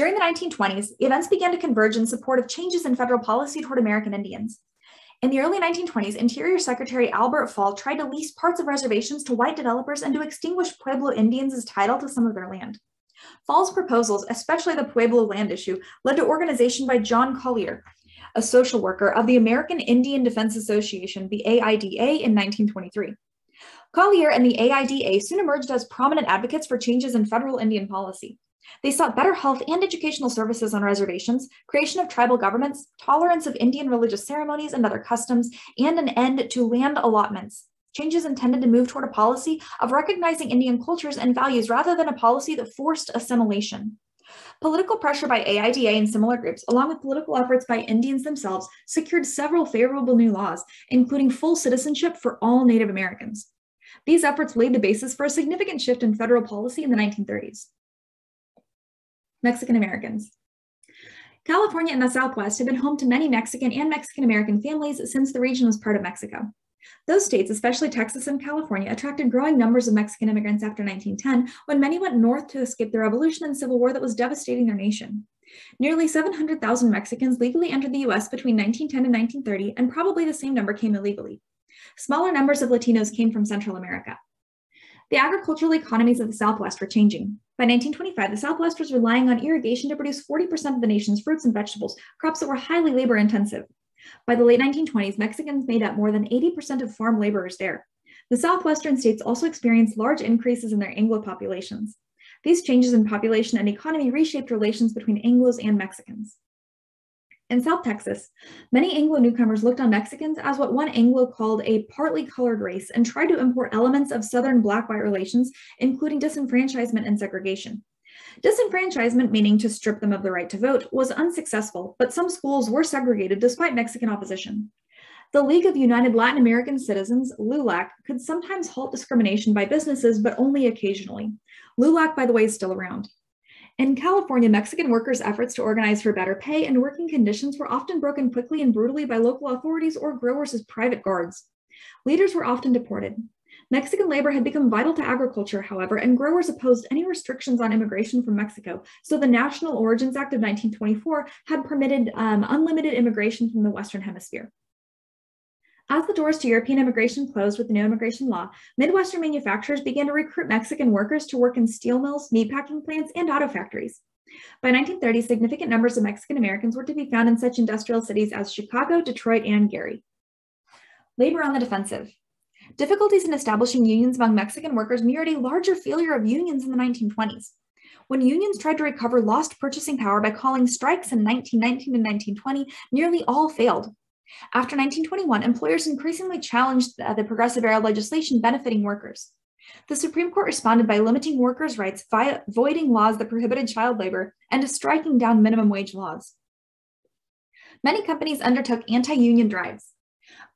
During the 1920s, events began to converge in support of changes in federal policy toward American Indians. In the early 1920s, Interior Secretary Albert Fall tried to lease parts of reservations to white developers and to extinguish Pueblo Indians' title to some of their land. Fall's proposals, especially the Pueblo land issue, led to organization by John Collier, a social worker of the American Indian Defense Association, the AIDA, in 1923. Collier and the AIDA soon emerged as prominent advocates for changes in federal Indian policy. They sought better health and educational services on reservations, creation of tribal governments, tolerance of Indian religious ceremonies and other customs, and an end to land allotments. Changes intended to move toward a policy of recognizing Indian cultures and values rather than a policy that forced assimilation. Political pressure by AIDA and similar groups, along with political efforts by Indians themselves, secured several favorable new laws, including full citizenship for all Native Americans. These efforts laid the basis for a significant shift in federal policy in the 1930s. Mexican Americans. California and the Southwest have been home to many Mexican and Mexican American families since the region was part of Mexico. Those states, especially Texas and California, attracted growing numbers of Mexican immigrants after 1910 when many went north to escape the revolution and civil war that was devastating their nation. Nearly 700,000 Mexicans legally entered the US between 1910 and 1930, and probably the same number came illegally. Smaller numbers of Latinos came from Central America. The agricultural economies of the Southwest were changing. By 1925, the Southwest was relying on irrigation to produce 40% of the nation's fruits and vegetables, crops that were highly labor intensive. By the late 1920s, Mexicans made up more than 80% of farm laborers there. The Southwestern states also experienced large increases in their Anglo populations. These changes in population and economy reshaped relations between Anglos and Mexicans. In South Texas, many Anglo newcomers looked on Mexicans as what one Anglo called a partly colored race and tried to import elements of Southern black-white relations, including disenfranchisement and segregation. Disenfranchisement, meaning to strip them of the right to vote, was unsuccessful, but some schools were segregated despite Mexican opposition. The League of United Latin American Citizens, LULAC, could sometimes halt discrimination by businesses, but only occasionally. LULAC, by the way, is still around. In California, Mexican workers' efforts to organize for better pay and working conditions were often broken quickly and brutally by local authorities or growers as private guards. Leaders were often deported. Mexican labor had become vital to agriculture, however, and growers opposed any restrictions on immigration from Mexico. So the National Origins Act of 1924 had permitted um, unlimited immigration from the Western Hemisphere. As the doors to European immigration closed with the new immigration law, Midwestern manufacturers began to recruit Mexican workers to work in steel mills, meatpacking plants, and auto factories. By 1930, significant numbers of Mexican Americans were to be found in such industrial cities as Chicago, Detroit, and Gary. Labor on the defensive. Difficulties in establishing unions among Mexican workers mirrored a larger failure of unions in the 1920s. When unions tried to recover lost purchasing power by calling strikes in 1919 and 1920, nearly all failed. After 1921, employers increasingly challenged uh, the progressive era legislation benefiting workers. The Supreme Court responded by limiting workers' rights, via voiding laws that prohibited child labor, and striking down minimum wage laws. Many companies undertook anti union drives.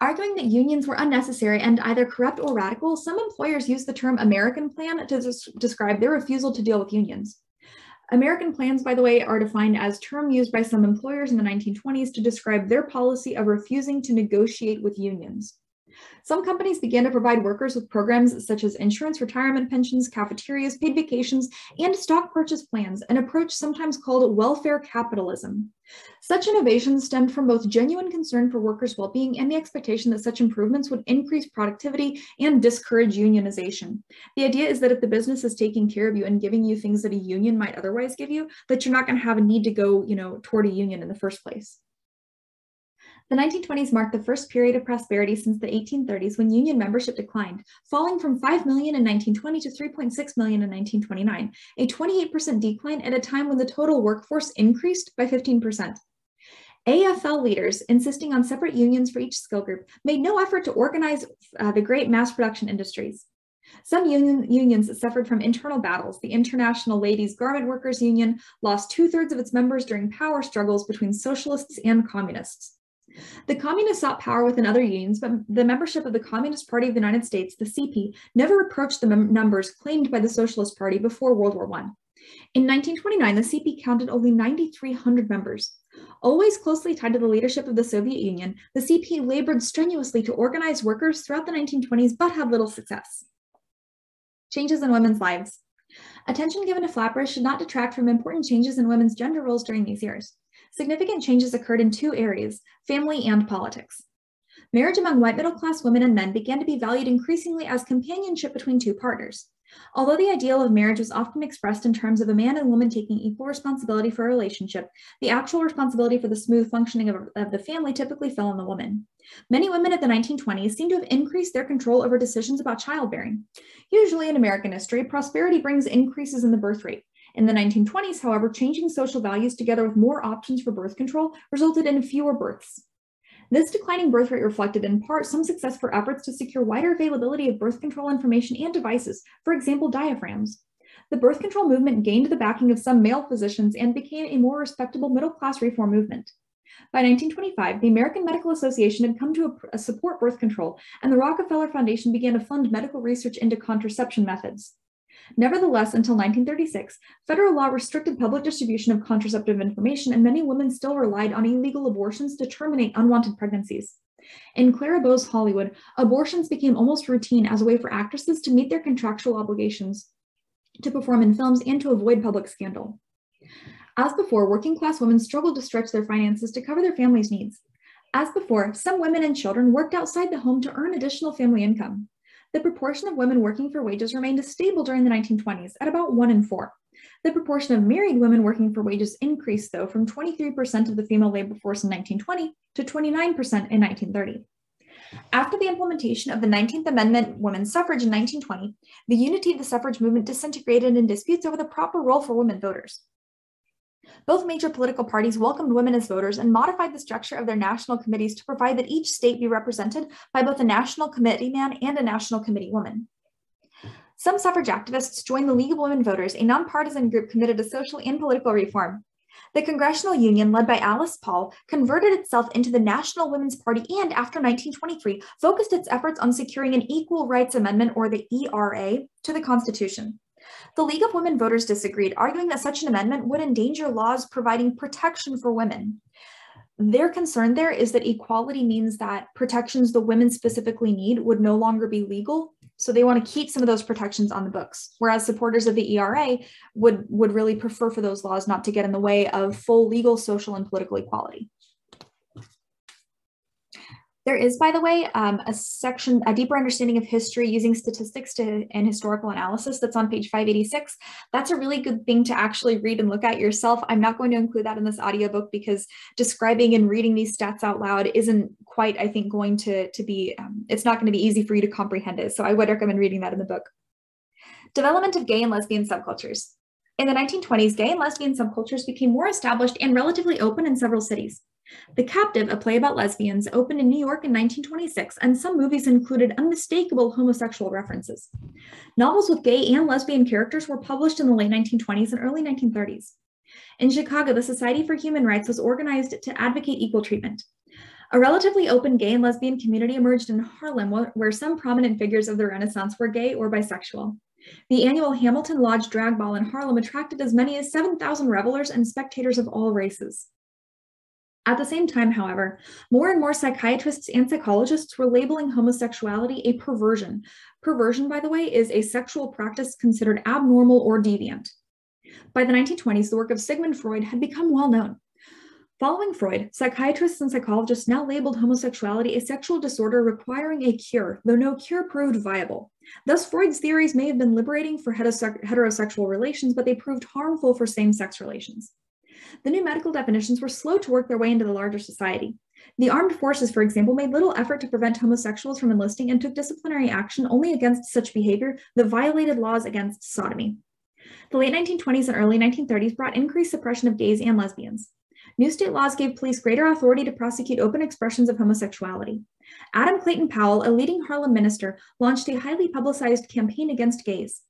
Arguing that unions were unnecessary and either corrupt or radical, some employers used the term American plan to des describe their refusal to deal with unions. American plans, by the way, are defined as term used by some employers in the 1920s to describe their policy of refusing to negotiate with unions. Some companies began to provide workers with programs such as insurance, retirement pensions, cafeterias, paid vacations, and stock purchase plans, an approach sometimes called welfare capitalism. Such innovations stemmed from both genuine concern for workers' well-being and the expectation that such improvements would increase productivity and discourage unionization. The idea is that if the business is taking care of you and giving you things that a union might otherwise give you, that you're not going to have a need to go, you know, toward a union in the first place. The 1920s marked the first period of prosperity since the 1830s when union membership declined, falling from 5 million in 1920 to 3.6 million in 1929, a 28% decline at a time when the total workforce increased by 15%. AFL leaders, insisting on separate unions for each skill group, made no effort to organize uh, the great mass production industries. Some union, unions suffered from internal battles. The International Ladies Garment Workers Union lost two thirds of its members during power struggles between socialists and communists. The communists sought power within other unions, but the membership of the Communist Party of the United States, the CP, never approached the numbers claimed by the Socialist Party before World War I. In 1929, the CP counted only 9,300 members. Always closely tied to the leadership of the Soviet Union, the CP labored strenuously to organize workers throughout the 1920s, but had little success. Changes in women's lives. Attention given to flappers should not detract from important changes in women's gender roles during these years significant changes occurred in two areas, family and politics. Marriage among white middle class women and men began to be valued increasingly as companionship between two partners. Although the ideal of marriage was often expressed in terms of a man and woman taking equal responsibility for a relationship, the actual responsibility for the smooth functioning of, of, the family typically fell on the woman. Many women of the 1920s seem to have increased their control over decisions about childbearing. Usually in American history, prosperity brings increases in the birth rate. In the 1920s, however, changing social values together with more options for birth control resulted in fewer births. This declining birth rate reflected in part some success for efforts to secure wider availability of birth control information and devices, for example, diaphragms. The birth control movement gained the backing of some male physicians and became a more respectable middle class reform movement. By 1925, the American Medical Association had come to a, a support birth control, and the Rockefeller Foundation began to fund medical research into contraception methods. Nevertheless, until 1936, federal law restricted public distribution of contraceptive information, and many women still relied on illegal abortions to terminate unwanted pregnancies. In Clara Bow's Hollywood, abortions became almost routine as a way for actresses to meet their contractual obligations to perform in films and to avoid public scandal. As before, working class women struggled to stretch their finances to cover their family's needs. As before, some women and children worked outside the home to earn additional family income. The proportion of women working for wages remained stable during the 1920s at about one in four. The proportion of married women working for wages increased, though, from 23% of the female labor force in 1920 to 29% in 1930. After the implementation of the 19th Amendment women's suffrage in 1920, the unity of the suffrage movement disintegrated in disputes over the proper role for women voters. Both major political parties welcomed women as voters and modified the structure of their national committees to provide that each state be represented by both a national committee man and a national committee woman. Some suffrage activists joined the League of Women Voters, a nonpartisan group committed to social and political reform. The Congressional Union, led by Alice Paul, converted itself into the National Women's Party and, after 1923, focused its efforts on securing an Equal Rights Amendment, or the ERA, to the Constitution. The League of Women Voters disagreed, arguing that such an amendment would endanger laws providing protection for women. Their concern there is that equality means that protections the women specifically need would no longer be legal. So they want to keep some of those protections on the books. Whereas supporters of the ERA would, would really prefer for those laws not to get in the way of full legal, social, and political equality. There is, by the way, um, a section, a deeper understanding of history using statistics to, and historical analysis that's on page 586. That's a really good thing to actually read and look at yourself. I'm not going to include that in this audiobook because describing and reading these stats out loud isn't quite, I think, going to, to be, um, it's not going to be easy for you to comprehend it. So I would recommend reading that in the book. Development of gay and lesbian subcultures. In the 1920s, gay and lesbian subcultures became more established and relatively open in several cities. The Captive, a play about lesbians, opened in New York in 1926, and some movies included unmistakable homosexual references. Novels with gay and lesbian characters were published in the late 1920s and early 1930s. In Chicago, the Society for Human Rights was organized to advocate equal treatment. A relatively open gay and lesbian community emerged in Harlem, where some prominent figures of the Renaissance were gay or bisexual. The annual Hamilton Lodge Drag Ball in Harlem attracted as many as 7,000 revelers and spectators of all races. At the same time, however, more and more psychiatrists and psychologists were labeling homosexuality a perversion. Perversion, by the way, is a sexual practice considered abnormal or deviant. By the 1920s, the work of Sigmund Freud had become well known. Following Freud, psychiatrists and psychologists now labeled homosexuality a sexual disorder requiring a cure, though no cure proved viable. Thus, Freud's theories may have been liberating for heterosexual relations, but they proved harmful for same sex relations the new medical definitions were slow to work their way into the larger society. The armed forces, for example, made little effort to prevent homosexuals from enlisting and took disciplinary action only against such behavior that violated laws against sodomy. The late 1920s and early 1930s brought increased suppression of gays and lesbians. New state laws gave police greater authority to prosecute open expressions of homosexuality. Adam Clayton Powell, a leading Harlem minister, launched a highly publicized campaign against gays.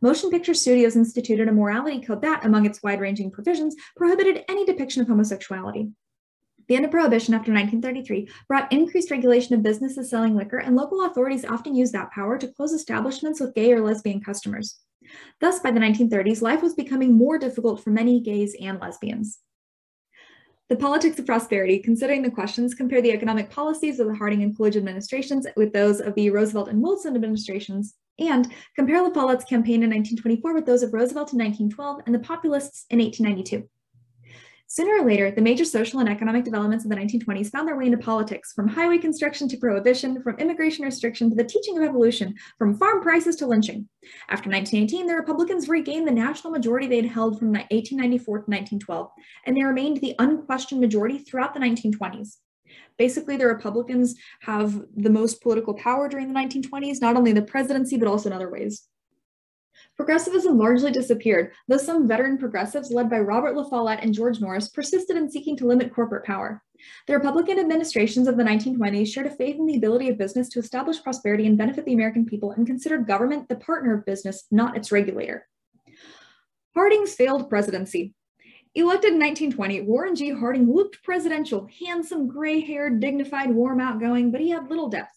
Motion Picture Studios instituted a morality code that, among its wide ranging provisions, prohibited any depiction of homosexuality. The end of Prohibition after 1933 brought increased regulation of businesses selling liquor, and local authorities often used that power to close establishments with gay or lesbian customers. Thus, by the 1930s, life was becoming more difficult for many gays and lesbians. The politics of prosperity, considering the questions, compare the economic policies of the Harding and Coolidge administrations with those of the Roosevelt and Wilson administrations, and compare La Follette's campaign in 1924 with those of Roosevelt in 1912 and the populists in 1892. Sooner or later, the major social and economic developments of the 1920s found their way into politics, from highway construction to prohibition, from immigration restriction to the teaching of evolution, from farm prices to lynching. After 1918, the Republicans regained the national majority they had held from 1894 to 1912, and they remained the unquestioned majority throughout the 1920s. Basically, the Republicans have the most political power during the 1920s, not only the presidency, but also in other ways. Progressivism largely disappeared, though some veteran progressives, led by Robert La Follette and George Norris, persisted in seeking to limit corporate power. The Republican administrations of the 1920s shared a faith in the ability of business to establish prosperity and benefit the American people and considered government the partner of business, not its regulator. Harding's failed presidency. Elected in 1920, Warren G. Harding looked presidential, handsome, gray haired, dignified, warm, outgoing, but he had little depth.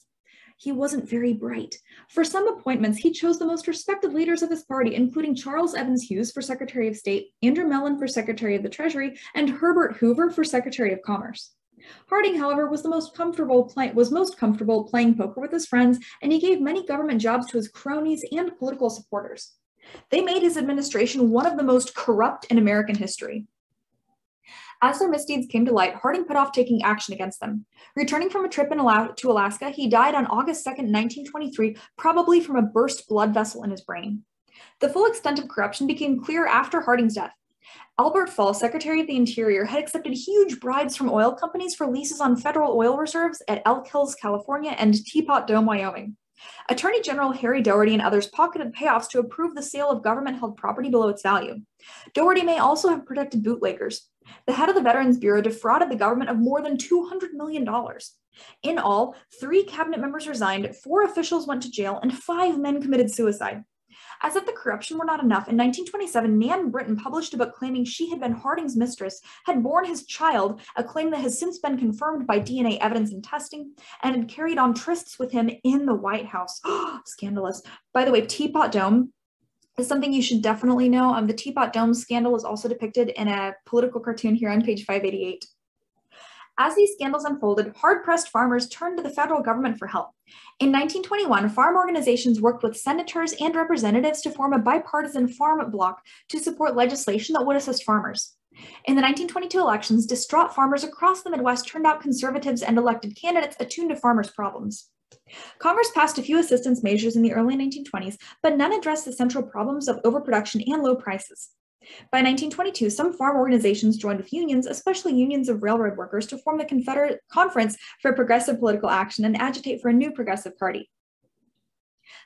he wasn't very bright. For some appointments, he chose the most respected leaders of his party, including Charles Evans Hughes for Secretary of State, Andrew Mellon for Secretary of the Treasury, and Herbert Hoover for Secretary of Commerce. Harding, however, was the most comfortable play- was most comfortable playing poker with his friends, and he gave many government jobs to his cronies and political supporters. They made his administration one of the most corrupt in American history. As their misdeeds came to light, Harding put off taking action against them. Returning from a trip to Alaska, he died on August 2, 1923, probably from a burst blood vessel in his brain. The full extent of corruption became clear after Harding's death. Albert Fall, Secretary of the Interior, had accepted huge bribes from oil companies for leases on federal oil reserves at Elk Hills, California, and Teapot Dome, Wyoming. Attorney General Harry Daugherty and others pocketed payoffs to approve the sale of government held property below its value. Daugherty may also have protected bootleggers. The head of the Veterans Bureau defrauded the government of more than $200 million. In all, three cabinet members resigned, four officials went to jail, and five men committed suicide. As if the corruption were not enough, in 1927, Nan Britton published a book claiming she had been Harding's mistress, had borne his child, a claim that has since been confirmed by DNA evidence and testing, and had carried on trysts with him in the White House. Scandalous. By the way, Teapot Dome is something you should definitely know. Um, the Teapot Dome scandal is also depicted in a political cartoon here on page 588. As these scandals unfolded, hard pressed farmers turned to the federal government for help. In 1921, farm organizations worked with senators and representatives to form a bipartisan farm bloc to support legislation that would assist farmers. In the 1922 elections, distraught farmers across the Midwest turned out conservatives and elected candidates attuned to farmers' problems. Congress passed a few assistance measures in the early 1920s, but none addressed the central problems of overproduction and low prices. By 1922, some farm organizations joined with unions, especially unions of railroad workers, to form the Confederate Conference for Progressive Political Action and agitate for a new progressive party.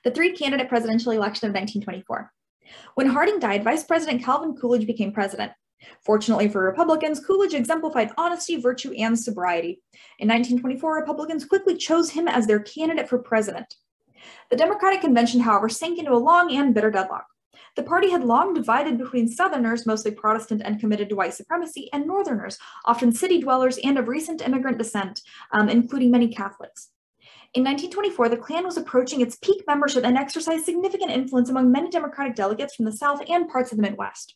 The three candidate presidential election of 1924. When Harding died, Vice President Calvin Coolidge became president. Fortunately for Republicans, Coolidge exemplified honesty, virtue, and sobriety. In 1924, Republicans quickly chose him as their candidate for president. The Democratic Convention, however, sank into a long and bitter deadlock. The party had long divided between Southerners, mostly Protestant and committed to white supremacy, and Northerners, often city dwellers and of recent immigrant descent, um, including many Catholics. In 1924, the Klan was approaching its peak membership and exercised significant influence among many Democratic delegates from the South and parts of the Midwest.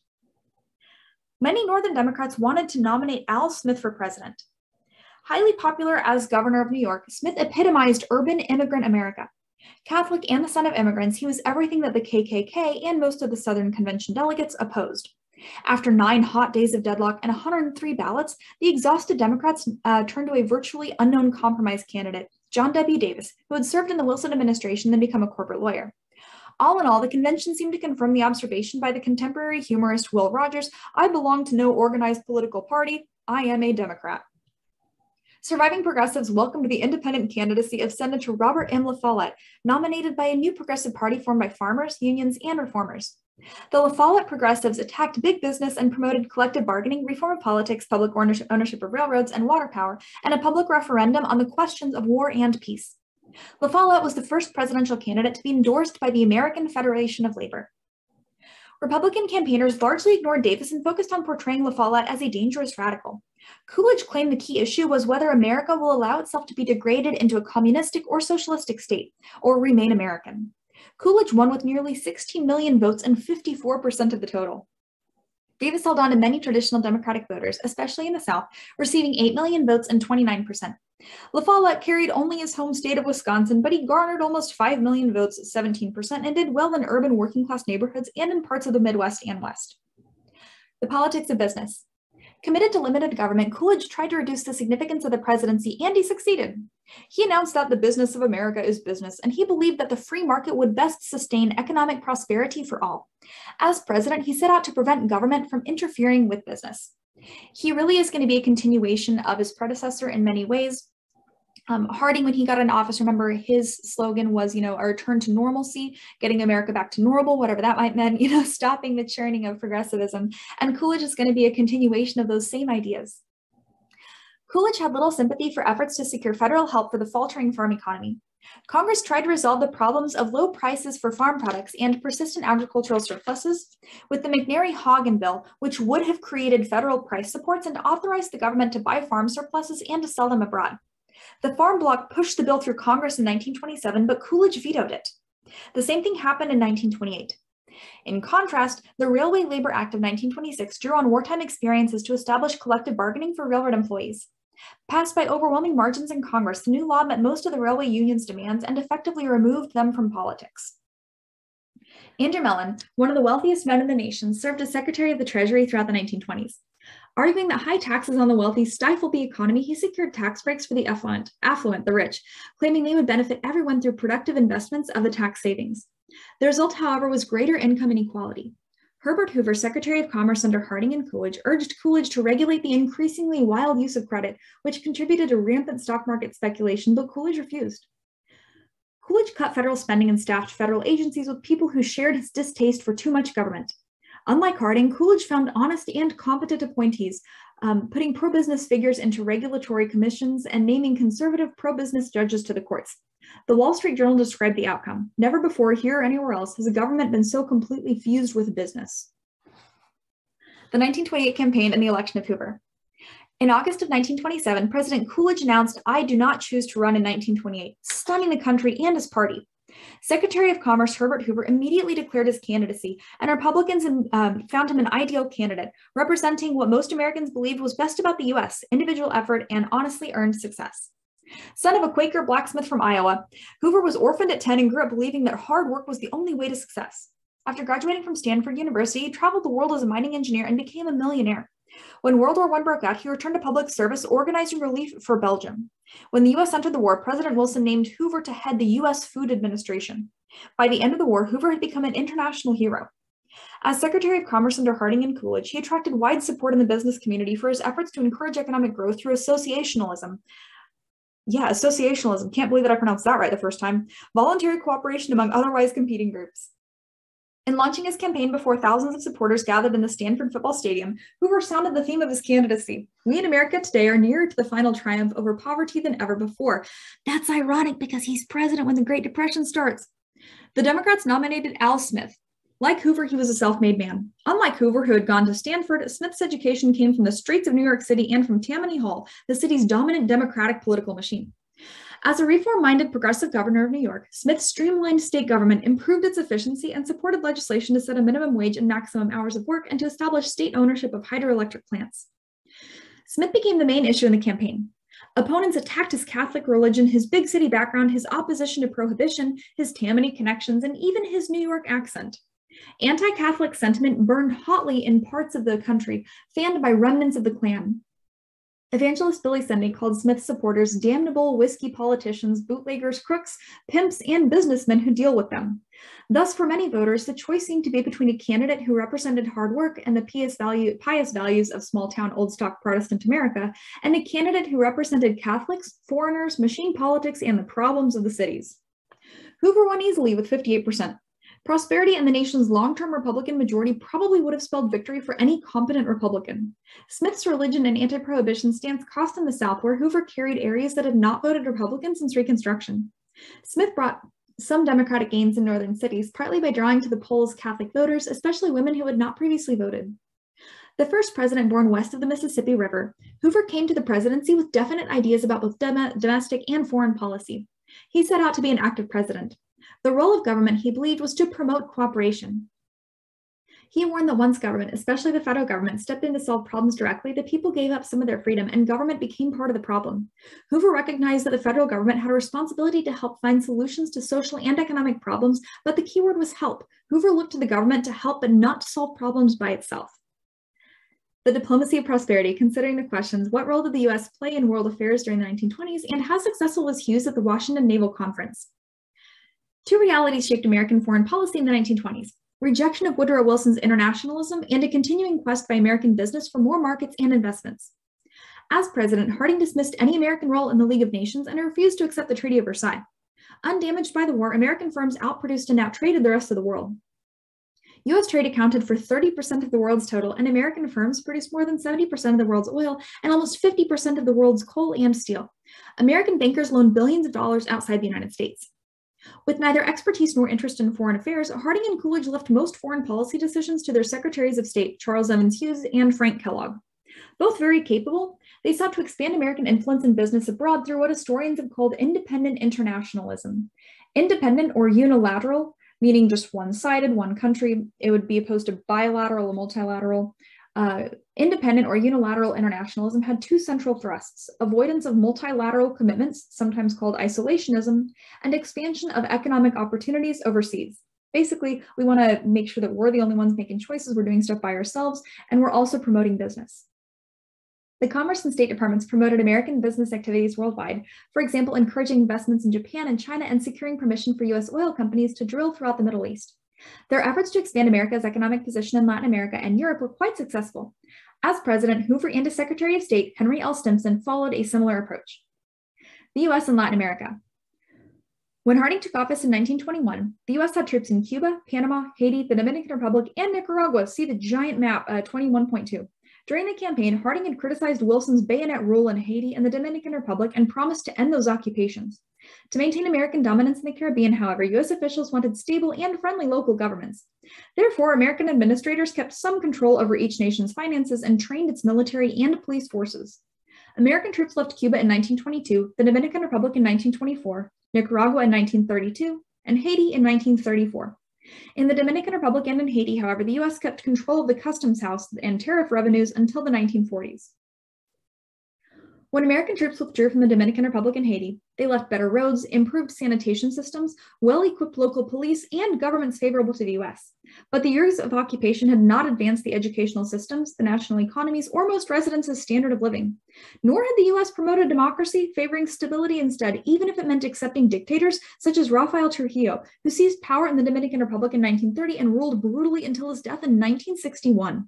Many Northern Democrats wanted to nominate Al Smith for president. Highly popular as governor of New York, Smith epitomized urban immigrant America. Catholic and the son of immigrants, he was everything that the KKK and most of the Southern Convention delegates opposed. After nine hot days of deadlock and 103 ballots, the exhausted Democrats uh, turned to a virtually unknown compromise candidate, John W. Davis, who had served in the Wilson administration and become a corporate lawyer. All in all, the convention seemed to confirm the observation by the contemporary humorist Will Rogers I belong to no organized political party. I am a Democrat. Surviving progressives welcomed the independent candidacy of Senator Robert M. La Follette, nominated by a new progressive party formed by farmers, unions, and reformers. The La Follette progressives attacked big business and promoted collective bargaining, reform of politics, public ownership of railroads and water power, and a public referendum on the questions of war and peace. La Follette was the first presidential candidate to be endorsed by the American Federation of Labor. Republican campaigners largely ignored Davis and focused on portraying La Follette as a dangerous radical. Coolidge claimed the key issue was whether America will allow itself to be degraded into a communistic or socialistic state, or remain American. Coolidge won with nearly 16 million votes and 54% of the total. Davis held on to many traditional Democratic voters, especially in the South, receiving 8 million votes and 29%. La Follette carried only his home state of Wisconsin, but he garnered almost 5 million votes, 17%, and did well in urban working class neighborhoods and in parts of the Midwest and West. The politics of business. Committed to limited government, Coolidge tried to reduce the significance of the presidency, and he succeeded. He announced that the business of America is business, and he believed that the free market would best sustain economic prosperity for all. As president, he set out to prevent government from interfering with business. He really is going to be a continuation of his predecessor in many ways. Um, Harding, when he got in office, remember his slogan was, you know, a return to normalcy, getting America back to normal, whatever that might mean, you know, stopping the churning of progressivism. And Coolidge is going to be a continuation of those same ideas. Coolidge had little sympathy for efforts to secure federal help for the faltering farm economy. Congress tried to resolve the problems of low prices for farm products and persistent agricultural surpluses with the McNary-Haugen bill, which would have created federal price supports and authorized the government to buy farm surpluses and to sell them abroad. The Farm Bloc pushed the bill through Congress in 1927, but Coolidge vetoed it. The same thing happened in 1928. In contrast, the Railway Labor Act of 1926 drew on wartime experiences to establish collective bargaining for railroad employees. Passed by overwhelming margins in Congress, the new law met most of the railway union's demands and effectively removed them from politics. Andrew Mellon, one of the wealthiest men in the nation, served as Secretary of the Treasury throughout the 1920s. Arguing that high taxes on the wealthy stifled the economy, he secured tax breaks for the affluent, affluent, the rich, claiming they would benefit everyone through productive investments of the tax savings. The result, however, was greater income inequality. Herbert Hoover, Secretary of Commerce under Harding and Coolidge, urged Coolidge to regulate the increasingly wild use of credit, which contributed to rampant stock market speculation, but Coolidge refused. Coolidge cut federal spending and staffed federal agencies with people who shared his distaste for too much government. Unlike Harding, Coolidge found honest and competent appointees, um, putting pro business figures into regulatory commissions and naming conservative pro business judges to the courts. The Wall Street Journal described the outcome. Never before, here or anywhere else, has a government been so completely fused with business. The 1928 campaign and the election of Hoover. In August of 1927, President Coolidge announced, I do not choose to run in 1928, stunning the country and his party. Secretary of Commerce Herbert Hoover immediately declared his candidacy, and Republicans um, found him an ideal candidate, representing what most Americans believed was best about the U.S. individual effort and honestly earned success. Son of a Quaker blacksmith from Iowa, Hoover was orphaned at 10 and grew up believing that hard work was the only way to success. After graduating from Stanford University, he traveled the world as a mining engineer and became a millionaire. When World War I broke out, he returned to public service, organizing relief for Belgium. When the U.S. entered the war, President Wilson named Hoover to head the U.S. Food Administration. By the end of the war, Hoover had become an international hero. As Secretary of Commerce under Harding and Coolidge, he attracted wide support in the business community for his efforts to encourage economic growth through associationalism, yeah, associationalism. Can't believe that I pronounced that right the first time. Voluntary cooperation among otherwise competing groups. In launching his campaign before thousands of supporters gathered in the Stanford football stadium, Hoover sounded the theme of his candidacy. We in America today are nearer to the final triumph over poverty than ever before. That's ironic because he's president when the Great Depression starts. The Democrats nominated Al Smith, like Hoover, he was a self made man. Unlike Hoover, who had gone to Stanford, Smith's education came from the streets of New York City and from Tammany Hall, the city's dominant Democratic political machine. As a reform minded progressive governor of New York, Smith streamlined state government, improved its efficiency, and supported legislation to set a minimum wage and maximum hours of work and to establish state ownership of hydroelectric plants. Smith became the main issue in the campaign. Opponents attacked his Catholic religion, his big city background, his opposition to prohibition, his Tammany connections, and even his New York accent. Anti Catholic sentiment burned hotly in parts of the country, fanned by remnants of the Klan. Evangelist Billy Sunday called Smith's supporters damnable whiskey politicians, bootleggers, crooks, pimps, and businessmen who deal with them. Thus, for many voters, the choice seemed to be between a candidate who represented hard work and the pious, value, pious values of small town old stock Protestant America, and a candidate who represented Catholics, foreigners, machine politics, and the problems of the cities. Hoover won easily with 58%. Prosperity and the nation's long term Republican majority probably would have spelled victory for any competent Republican. Smith's religion and anti prohibition stance cost him the South, where Hoover carried areas that had not voted Republican since Reconstruction. Smith brought some Democratic gains in northern cities, partly by drawing to the polls Catholic voters, especially women who had not previously voted. The first president born west of the Mississippi River, Hoover came to the presidency with definite ideas about both dom- domestic and foreign policy. He set out to be an active president. The role of government, he believed, was to promote cooperation. He warned that once government, especially the federal government, stepped in to solve problems directly, the people gave up some of their freedom and government became part of the problem. Hoover recognized that the federal government had a responsibility to help find solutions to social and economic problems, but the key word was help. Hoover looked to the government to help but not to solve problems by itself. The diplomacy of prosperity, considering the questions what role did the US play in world affairs during the 1920s and how successful was Hughes at the Washington Naval Conference? Two realities shaped American foreign policy in the 1920s rejection of Woodrow Wilson's internationalism and a continuing quest by American business for more markets and investments. As president, Harding dismissed any American role in the League of Nations and refused to accept the Treaty of Versailles. Undamaged by the war, American firms outproduced and outtraded the rest of the world. US trade accounted for 30% of the world's total, and American firms produced more than 70% of the world's oil and almost 50% of the world's coal and steel. American bankers loaned billions of dollars outside the United States. With neither expertise nor interest in foreign affairs, Harding and Coolidge left most foreign policy decisions to their secretaries of state, Charles Evans Hughes and Frank Kellogg. Both very capable, they sought to expand American influence in business abroad through what historians have called independent internationalism. Independent or unilateral, meaning just one sided, one country, it would be opposed to bilateral or multilateral. Uh, independent or unilateral internationalism had two central thrusts avoidance of multilateral commitments, sometimes called isolationism, and expansion of economic opportunities overseas. Basically, we want to make sure that we're the only ones making choices, we're doing stuff by ourselves, and we're also promoting business. The Commerce and State Departments promoted American business activities worldwide, for example, encouraging investments in Japan and China and securing permission for US oil companies to drill throughout the Middle East. Their efforts to expand America's economic position in Latin America and Europe were quite successful. As president, Hoover and as Secretary of State, Henry L. Stimson, followed a similar approach. The US and Latin America. When Harding took office in 1921, the US had troops in Cuba, Panama, Haiti, the Dominican Republic, and Nicaragua. See the giant map uh, 21.2. During the campaign, Harding had criticized Wilson's bayonet rule in Haiti and the Dominican Republic and promised to end those occupations. To maintain American dominance in the Caribbean, however, US officials wanted stable and friendly local governments. Therefore, American administrators kept some control over each nation's finances and trained its military and police forces. American troops left Cuba in 1922, the Dominican Republic in 1924, Nicaragua in 1932, and Haiti in 1934. In the Dominican Republic and in Haiti, however, the US kept control of the customs house and tariff revenues until the 1940s. When American troops withdrew from the Dominican Republic and Haiti, they left better roads, improved sanitation systems, well equipped local police, and governments favorable to the US. But the years of occupation had not advanced the educational systems, the national economies, or most residents' standard of living. Nor had the US promoted democracy, favoring stability instead, even if it meant accepting dictators such as Rafael Trujillo, who seized power in the Dominican Republic in 1930 and ruled brutally until his death in 1961.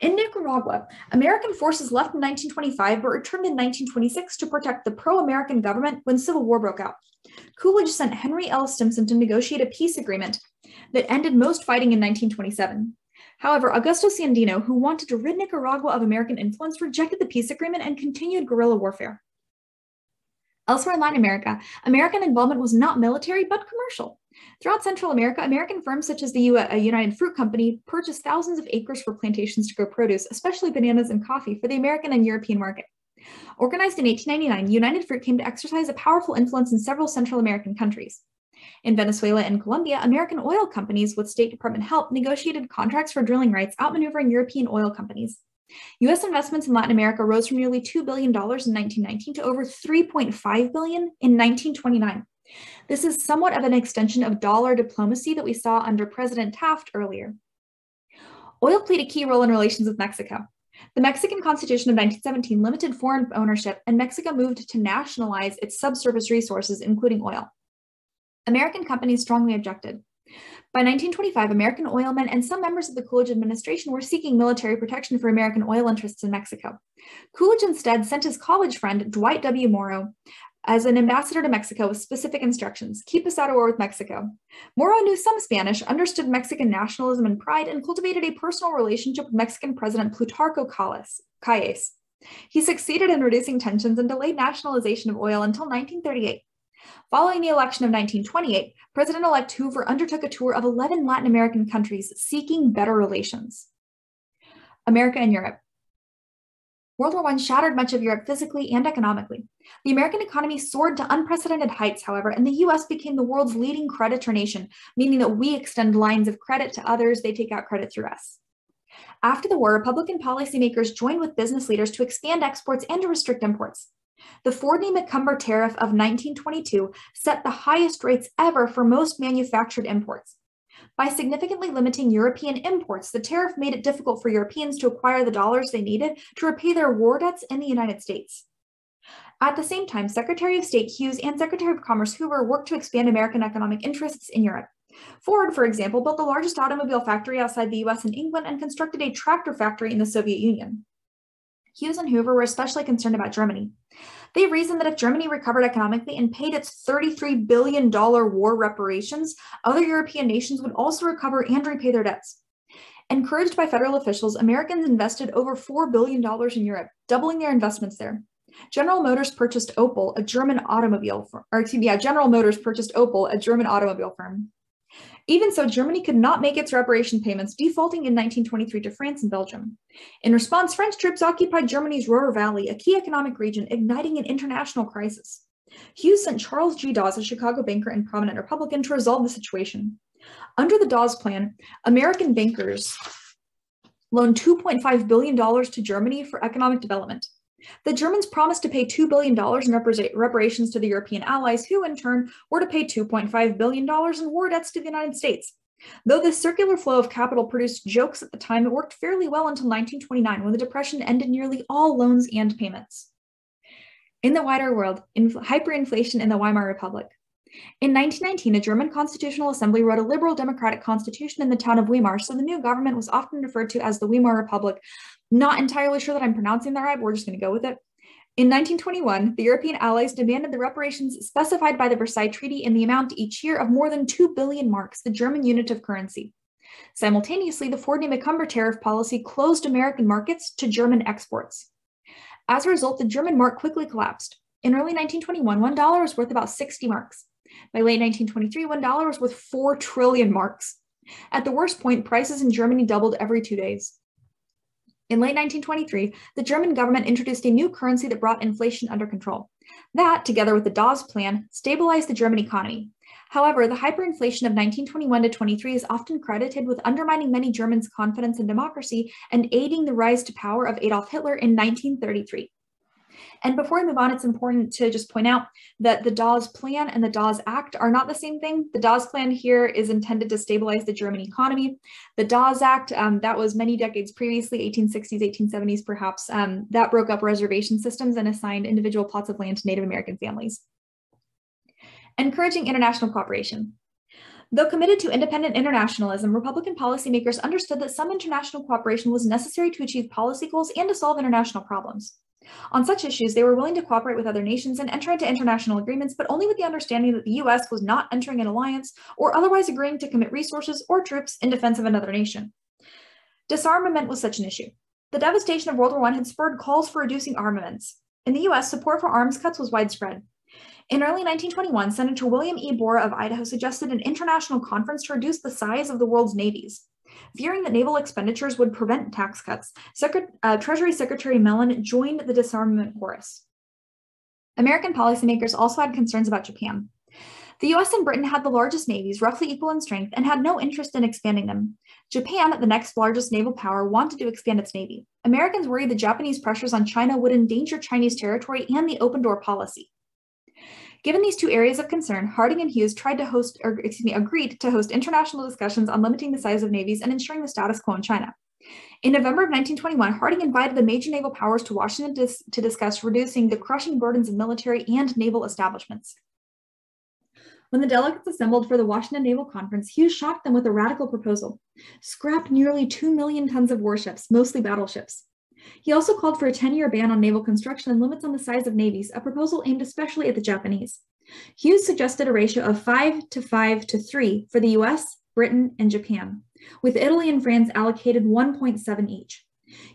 In Nicaragua, American forces left in 1925 but returned in 1926 to protect the pro American government when civil war broke out. Coolidge sent Henry L. Stimson to negotiate a peace agreement that ended most fighting in 1927. However, Augusto Sandino, who wanted to rid Nicaragua of American influence, rejected the peace agreement and continued guerrilla warfare. Elsewhere in Latin America, American involvement was not military but commercial. Throughout Central America, American firms such as the uh, United Fruit Company purchased thousands of acres for plantations to grow produce, especially bananas and coffee, for the American and European market. Organized in 1899, United Fruit came to exercise a powerful influence in several Central American countries. In Venezuela and Colombia, American oil companies, with State Department help, negotiated contracts for drilling rights, outmaneuvering European oil companies. U.S. investments in Latin America rose from nearly $2 billion in 1919 to over 3.5 billion in 1929. This is somewhat of an extension of dollar diplomacy that we saw under President Taft earlier. Oil played a key role in relations with Mexico. The Mexican Constitution of 1917 limited foreign ownership, and Mexico moved to nationalize its subsurface resources, including oil. American companies strongly objected. By 1925, American oilmen and some members of the Coolidge administration were seeking military protection for American oil interests in Mexico. Coolidge instead sent his college friend, Dwight W. Morrow, as an ambassador to Mexico with specific instructions keep us out of war with Mexico. Morrow knew some Spanish, understood Mexican nationalism and pride, and cultivated a personal relationship with Mexican President Plutarco Calles. He succeeded in reducing tensions and delayed nationalization of oil until 1938. Following the election of 1928, President elect Hoover undertook a tour of 11 Latin American countries seeking better relations. America and Europe. World War I shattered much of Europe physically and economically. The American economy soared to unprecedented heights, however, and the US became the world's leading creditor nation, meaning that we extend lines of credit to others, they take out credit through us. After the war, Republican policymakers joined with business leaders to expand exports and to restrict imports. The Fordney-McCumber tariff of 1922 set the highest rates ever for most manufactured imports. By significantly limiting European imports, the tariff made it difficult for Europeans to acquire the dollars they needed to repay their war debts in the United States. At the same time, Secretary of State Hughes and Secretary of Commerce Hoover worked to expand American economic interests in Europe. Ford, for example, built the largest automobile factory outside the US and England and constructed a tractor factory in the Soviet Union. Hughes and Hoover were especially concerned about Germany. They reasoned that if Germany recovered economically and paid its $33 billion war reparations, other European nations would also recover and repay their debts. Encouraged by federal officials, Americans invested over $4 billion in Europe, doubling their investments there. General Motors purchased Opel, a German automobile firm, or excuse me, yeah, General Motors purchased Opel, a German automobile firm. Even so, Germany could not make its reparation payments, defaulting in 1923 to France and Belgium. In response, French troops occupied Germany's Ruhr Valley, a key economic region, igniting an international crisis. Hughes sent Charles G. Dawes, a Chicago banker and prominent Republican, to resolve the situation. Under the Dawes Plan, American bankers loaned $2.5 billion to Germany for economic development. The Germans promised to pay $2 billion in reparations to the European allies, who in turn were to pay $2.5 billion in war debts to the United States. Though this circular flow of capital produced jokes at the time, it worked fairly well until 1929 when the Depression ended nearly all loans and payments. In the wider world, hyperinflation in the Weimar Republic. In 1919, a German constitutional assembly wrote a liberal democratic constitution in the town of Weimar, so the new government was often referred to as the Weimar Republic. Not entirely sure that I'm pronouncing that right, but we're just going to go with it. In 1921, the European allies demanded the reparations specified by the Versailles Treaty in the amount each year of more than 2 billion marks, the German unit of currency. Simultaneously, the Fordney-McCumber tariff policy closed American markets to German exports. As a result, the German mark quickly collapsed. In early 1921, $1 was worth about 60 marks. By late 1923, $1 was worth 4 trillion marks. At the worst point, prices in Germany doubled every two days. In late 1923, the German government introduced a new currency that brought inflation under control. That, together with the Dawes Plan, stabilized the German economy. However, the hyperinflation of 1921 to 23 is often credited with undermining many Germans' confidence in democracy and aiding the rise to power of Adolf Hitler in 1933. And before we move on, it's important to just point out that the Dawes Plan and the Dawes Act are not the same thing. The Dawes Plan here is intended to stabilize the German economy. The Dawes Act, um, that was many decades previously, 1860s, 1870s perhaps, um, that broke up reservation systems and assigned individual plots of land to Native American families. Encouraging international cooperation. Though committed to independent internationalism, Republican policymakers understood that some international cooperation was necessary to achieve policy goals and to solve international problems. On such issues, they were willing to cooperate with other nations and enter into international agreements, but only with the understanding that the US was not entering an alliance or otherwise agreeing to commit resources or troops in defense of another nation. Disarmament was such an issue. The devastation of World War I had spurred calls for reducing armaments. In the US, support for arms cuts was widespread. In early 1921, Senator William E. Borah of Idaho suggested an international conference to reduce the size of the world's navies. Fearing that naval expenditures would prevent tax cuts, uh, Treasury Secretary Mellon joined the disarmament chorus. American policymakers also had concerns about Japan. The US and Britain had the largest navies, roughly equal in strength, and had no interest in expanding them. Japan, the next largest naval power, wanted to expand its navy. Americans worried the Japanese pressures on China would endanger Chinese territory and the open door policy. Given these two areas of concern, Harding and Hughes tried to host, or excuse me, agreed to host international discussions on limiting the size of navies and ensuring the status quo in China. In November of 1921, Harding invited the major naval powers to Washington dis to discuss reducing the crushing burdens of military and naval establishments. When the delegates assembled for the Washington Naval Conference, Hughes shocked them with a radical proposal scrap nearly 2 million tons of warships, mostly battleships. He also called for a 10-year ban on naval construction and limits on the size of navies, a proposal aimed especially at the Japanese. Hughes suggested a ratio of 5 to 5 to 3 for the US, Britain, and Japan, with Italy and France allocated 1.7 each.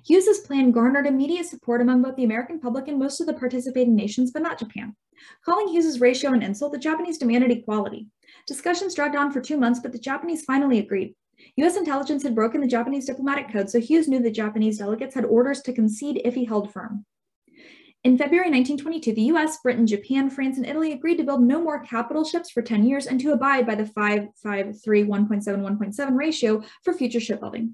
Hughes's plan garnered immediate support among both the American public and most of the participating nations, but not Japan. Calling Hughes's ratio an insult, the Japanese demanded equality. Discussions dragged on for two months, but the Japanese finally agreed. US intelligence had broken the Japanese diplomatic code, so Hughes knew the Japanese delegates had orders to concede if he held firm. In February 1922, the US, Britain, Japan, France, and Italy agreed to build no more capital ships for 10 years and to abide by the 5, 5, 3, 1.7, 1.7 ratio for future shipbuilding.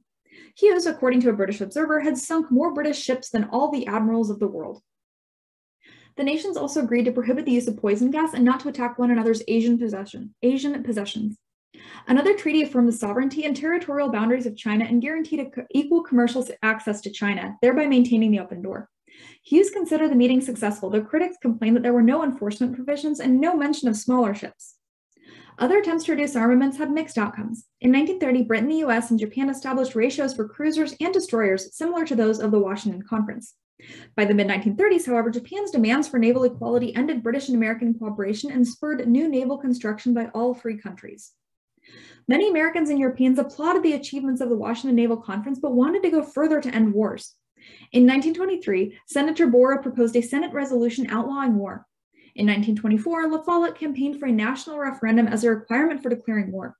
Hughes, according to a British observer, had sunk more British ships than all the admirals of the world. The nations also agreed to prohibit the use of poison gas and not to attack one another's Asian possession, Asian possessions. Another treaty affirmed the sovereignty and territorial boundaries of China and guaranteed equal commercial access to China, thereby maintaining the open door. Hughes considered the meeting successful, though critics complained that there were no enforcement provisions and no mention of smaller ships. Other attempts to reduce armaments had mixed outcomes. In 1930, Britain, the US, and Japan established ratios for cruisers and destroyers similar to those of the Washington Conference. By the mid 1930s, however, Japan's demands for naval equality ended British and American cooperation and spurred new naval construction by all three countries. Many Americans and Europeans applauded the achievements of the Washington Naval Conference, but wanted to go further to end wars. In 1923, Senator Borah proposed a Senate resolution outlawing war. In 1924, La Follette campaigned for a national referendum as a requirement for declaring war.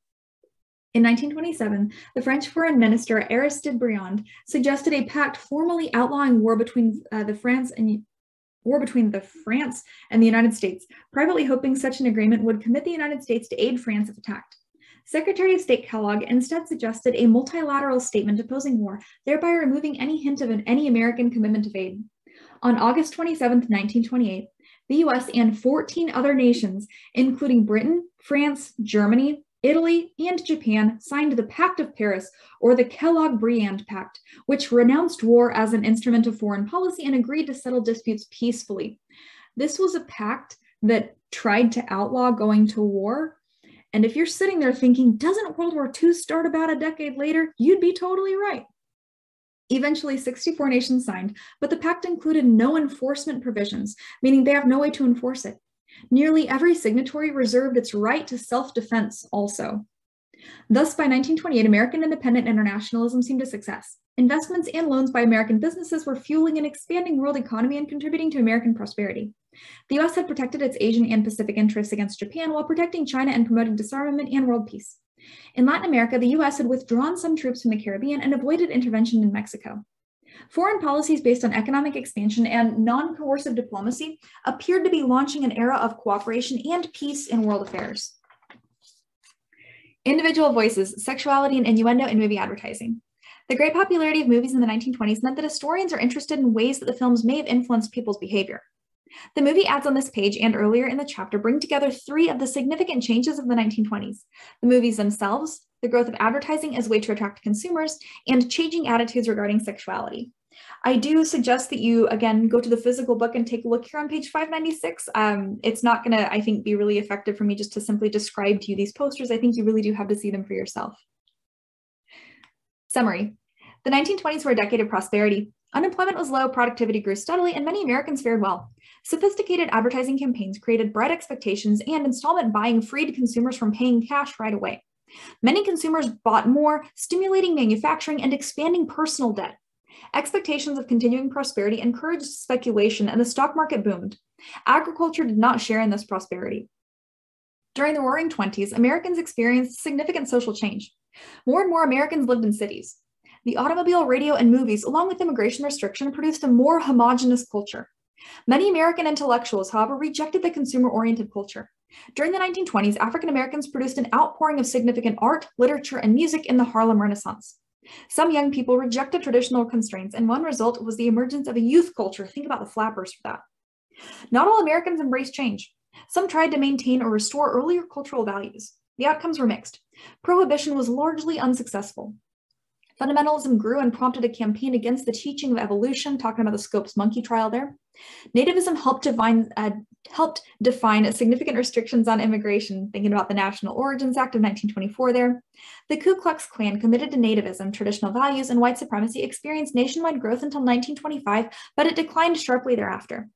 In 1927, the French Foreign Minister Aristide Briand suggested a pact formally outlawing war between uh, the France and war between the France and the United States, privately hoping such an agreement would commit the United States to aid France if attacked. Secretary of State Kellogg instead suggested a multilateral statement opposing war, thereby removing any hint of an, any American commitment of aid. On August 27, 1928, the US and 14 other nations, including Britain, France, Germany, Italy, and Japan signed the Pact of Paris, or the Kellogg Briand Pact, which renounced war as an instrument of foreign policy and agreed to settle disputes peacefully. This was a pact that tried to outlaw going to war. And if you're sitting there thinking, doesn't World War II start about a decade later? You'd be totally right. Eventually, 64 nations signed, but the pact included no enforcement provisions, meaning they have no way to enforce it. Nearly every signatory reserved its right to self-defense also. Thus, by 1928, American independent internationalism seemed a success. Investments and loans by American businesses were fueling an expanding world economy and contributing to American prosperity. The US had protected its Asian and Pacific interests against Japan while protecting China and promoting disarmament and world peace. In Latin America, the US had withdrawn some troops from the Caribbean and avoided intervention in Mexico. Foreign policies based on economic expansion and non coercive diplomacy appeared to be launching an era of cooperation and peace in world affairs. Individual voices, sexuality, and innuendo in movie advertising. The great popularity of movies in the 1920s meant that historians are interested in ways that the films may have influenced people's behavior. The movie ads on this page and earlier in the chapter bring together three of the significant changes of the 1920s the movies themselves, the growth of advertising as a way to attract consumers, and changing attitudes regarding sexuality. I do suggest that you, again, go to the physical book and take a look here on page 596. Um, it's not going to, I think, be really effective for me just to simply describe to you these posters. I think you really do have to see them for yourself. Summary. The 1920s were a decade of prosperity. Unemployment was low, productivity grew steadily, and many Americans fared well. Sophisticated advertising campaigns created bright expectations, and installment buying freed consumers from paying cash right away. Many consumers bought more, stimulating manufacturing and expanding personal debt. Expectations of continuing prosperity encouraged speculation, and the stock market boomed. Agriculture did not share in this prosperity. During the Roaring Twenties, Americans experienced significant social change. More and more Americans lived in cities. The automobile, radio, and movies, along with immigration restriction, produced a more homogenous culture. Many American intellectuals, however, rejected the consumer oriented culture. During the 1920s, African Americans produced an outpouring of significant art, literature, and music in the Harlem Renaissance. Some young people rejected traditional constraints, and one result was the emergence of a youth culture. Think about the flappers for that. Not all Americans embraced change. Some tried to maintain or restore earlier cultural values. The outcomes were mixed. Prohibition was largely unsuccessful. Fundamentalism grew and prompted a campaign against the teaching of evolution, talking about the Scopes monkey trial there. Nativism helped define, uh, helped define significant restrictions on immigration, thinking about the National Origins Act of 1924 there. The Ku Klux Klan, committed to nativism, traditional values, and white supremacy, experienced nationwide growth until 1925, but it declined sharply thereafter.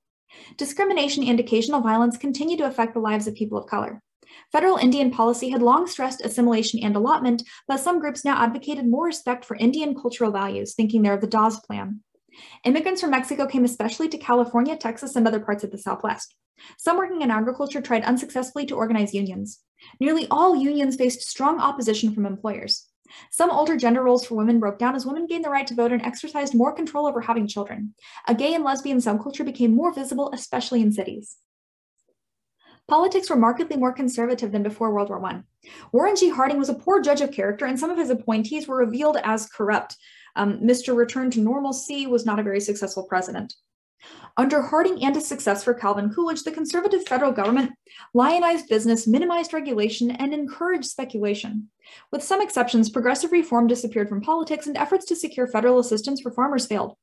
Discrimination and occasional violence continued to affect the lives of people of color. Federal Indian policy had long stressed assimilation and allotment, but some groups now advocated more respect for Indian cultural values, thinking they're the Dawes Plan. Immigrants from Mexico came especially to California, Texas, and other parts of the Southwest. Some working in agriculture tried unsuccessfully to organize unions. Nearly all unions faced strong opposition from employers. Some older gender roles for women broke down as women gained the right to vote and exercised more control over having children. A gay and lesbian subculture became more visible, especially in cities. Politics were markedly more conservative than before World War I. Warren G. Harding was a poor judge of character, and some of his appointees were revealed as corrupt. Um, Mr. Return to Normalcy was not a very successful president. Under Harding and his successor Calvin Coolidge, the conservative federal government lionized business, minimized regulation, and encouraged speculation. With some exceptions, progressive reform disappeared from politics and efforts to secure federal assistance for farmers failed.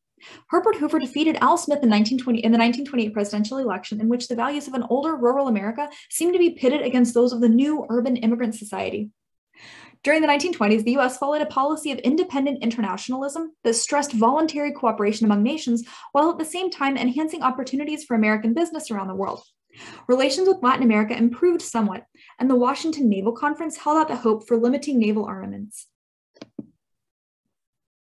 Herbert Hoover defeated Al Smith in, 1920, in the 1928 presidential election, in which the values of an older rural America seemed to be pitted against those of the new urban immigrant society. During the 1920s, the US followed a policy of independent internationalism that stressed voluntary cooperation among nations, while at the same time enhancing opportunities for American business around the world. Relations with Latin America improved somewhat, and the Washington Naval Conference held out the hope for limiting naval armaments.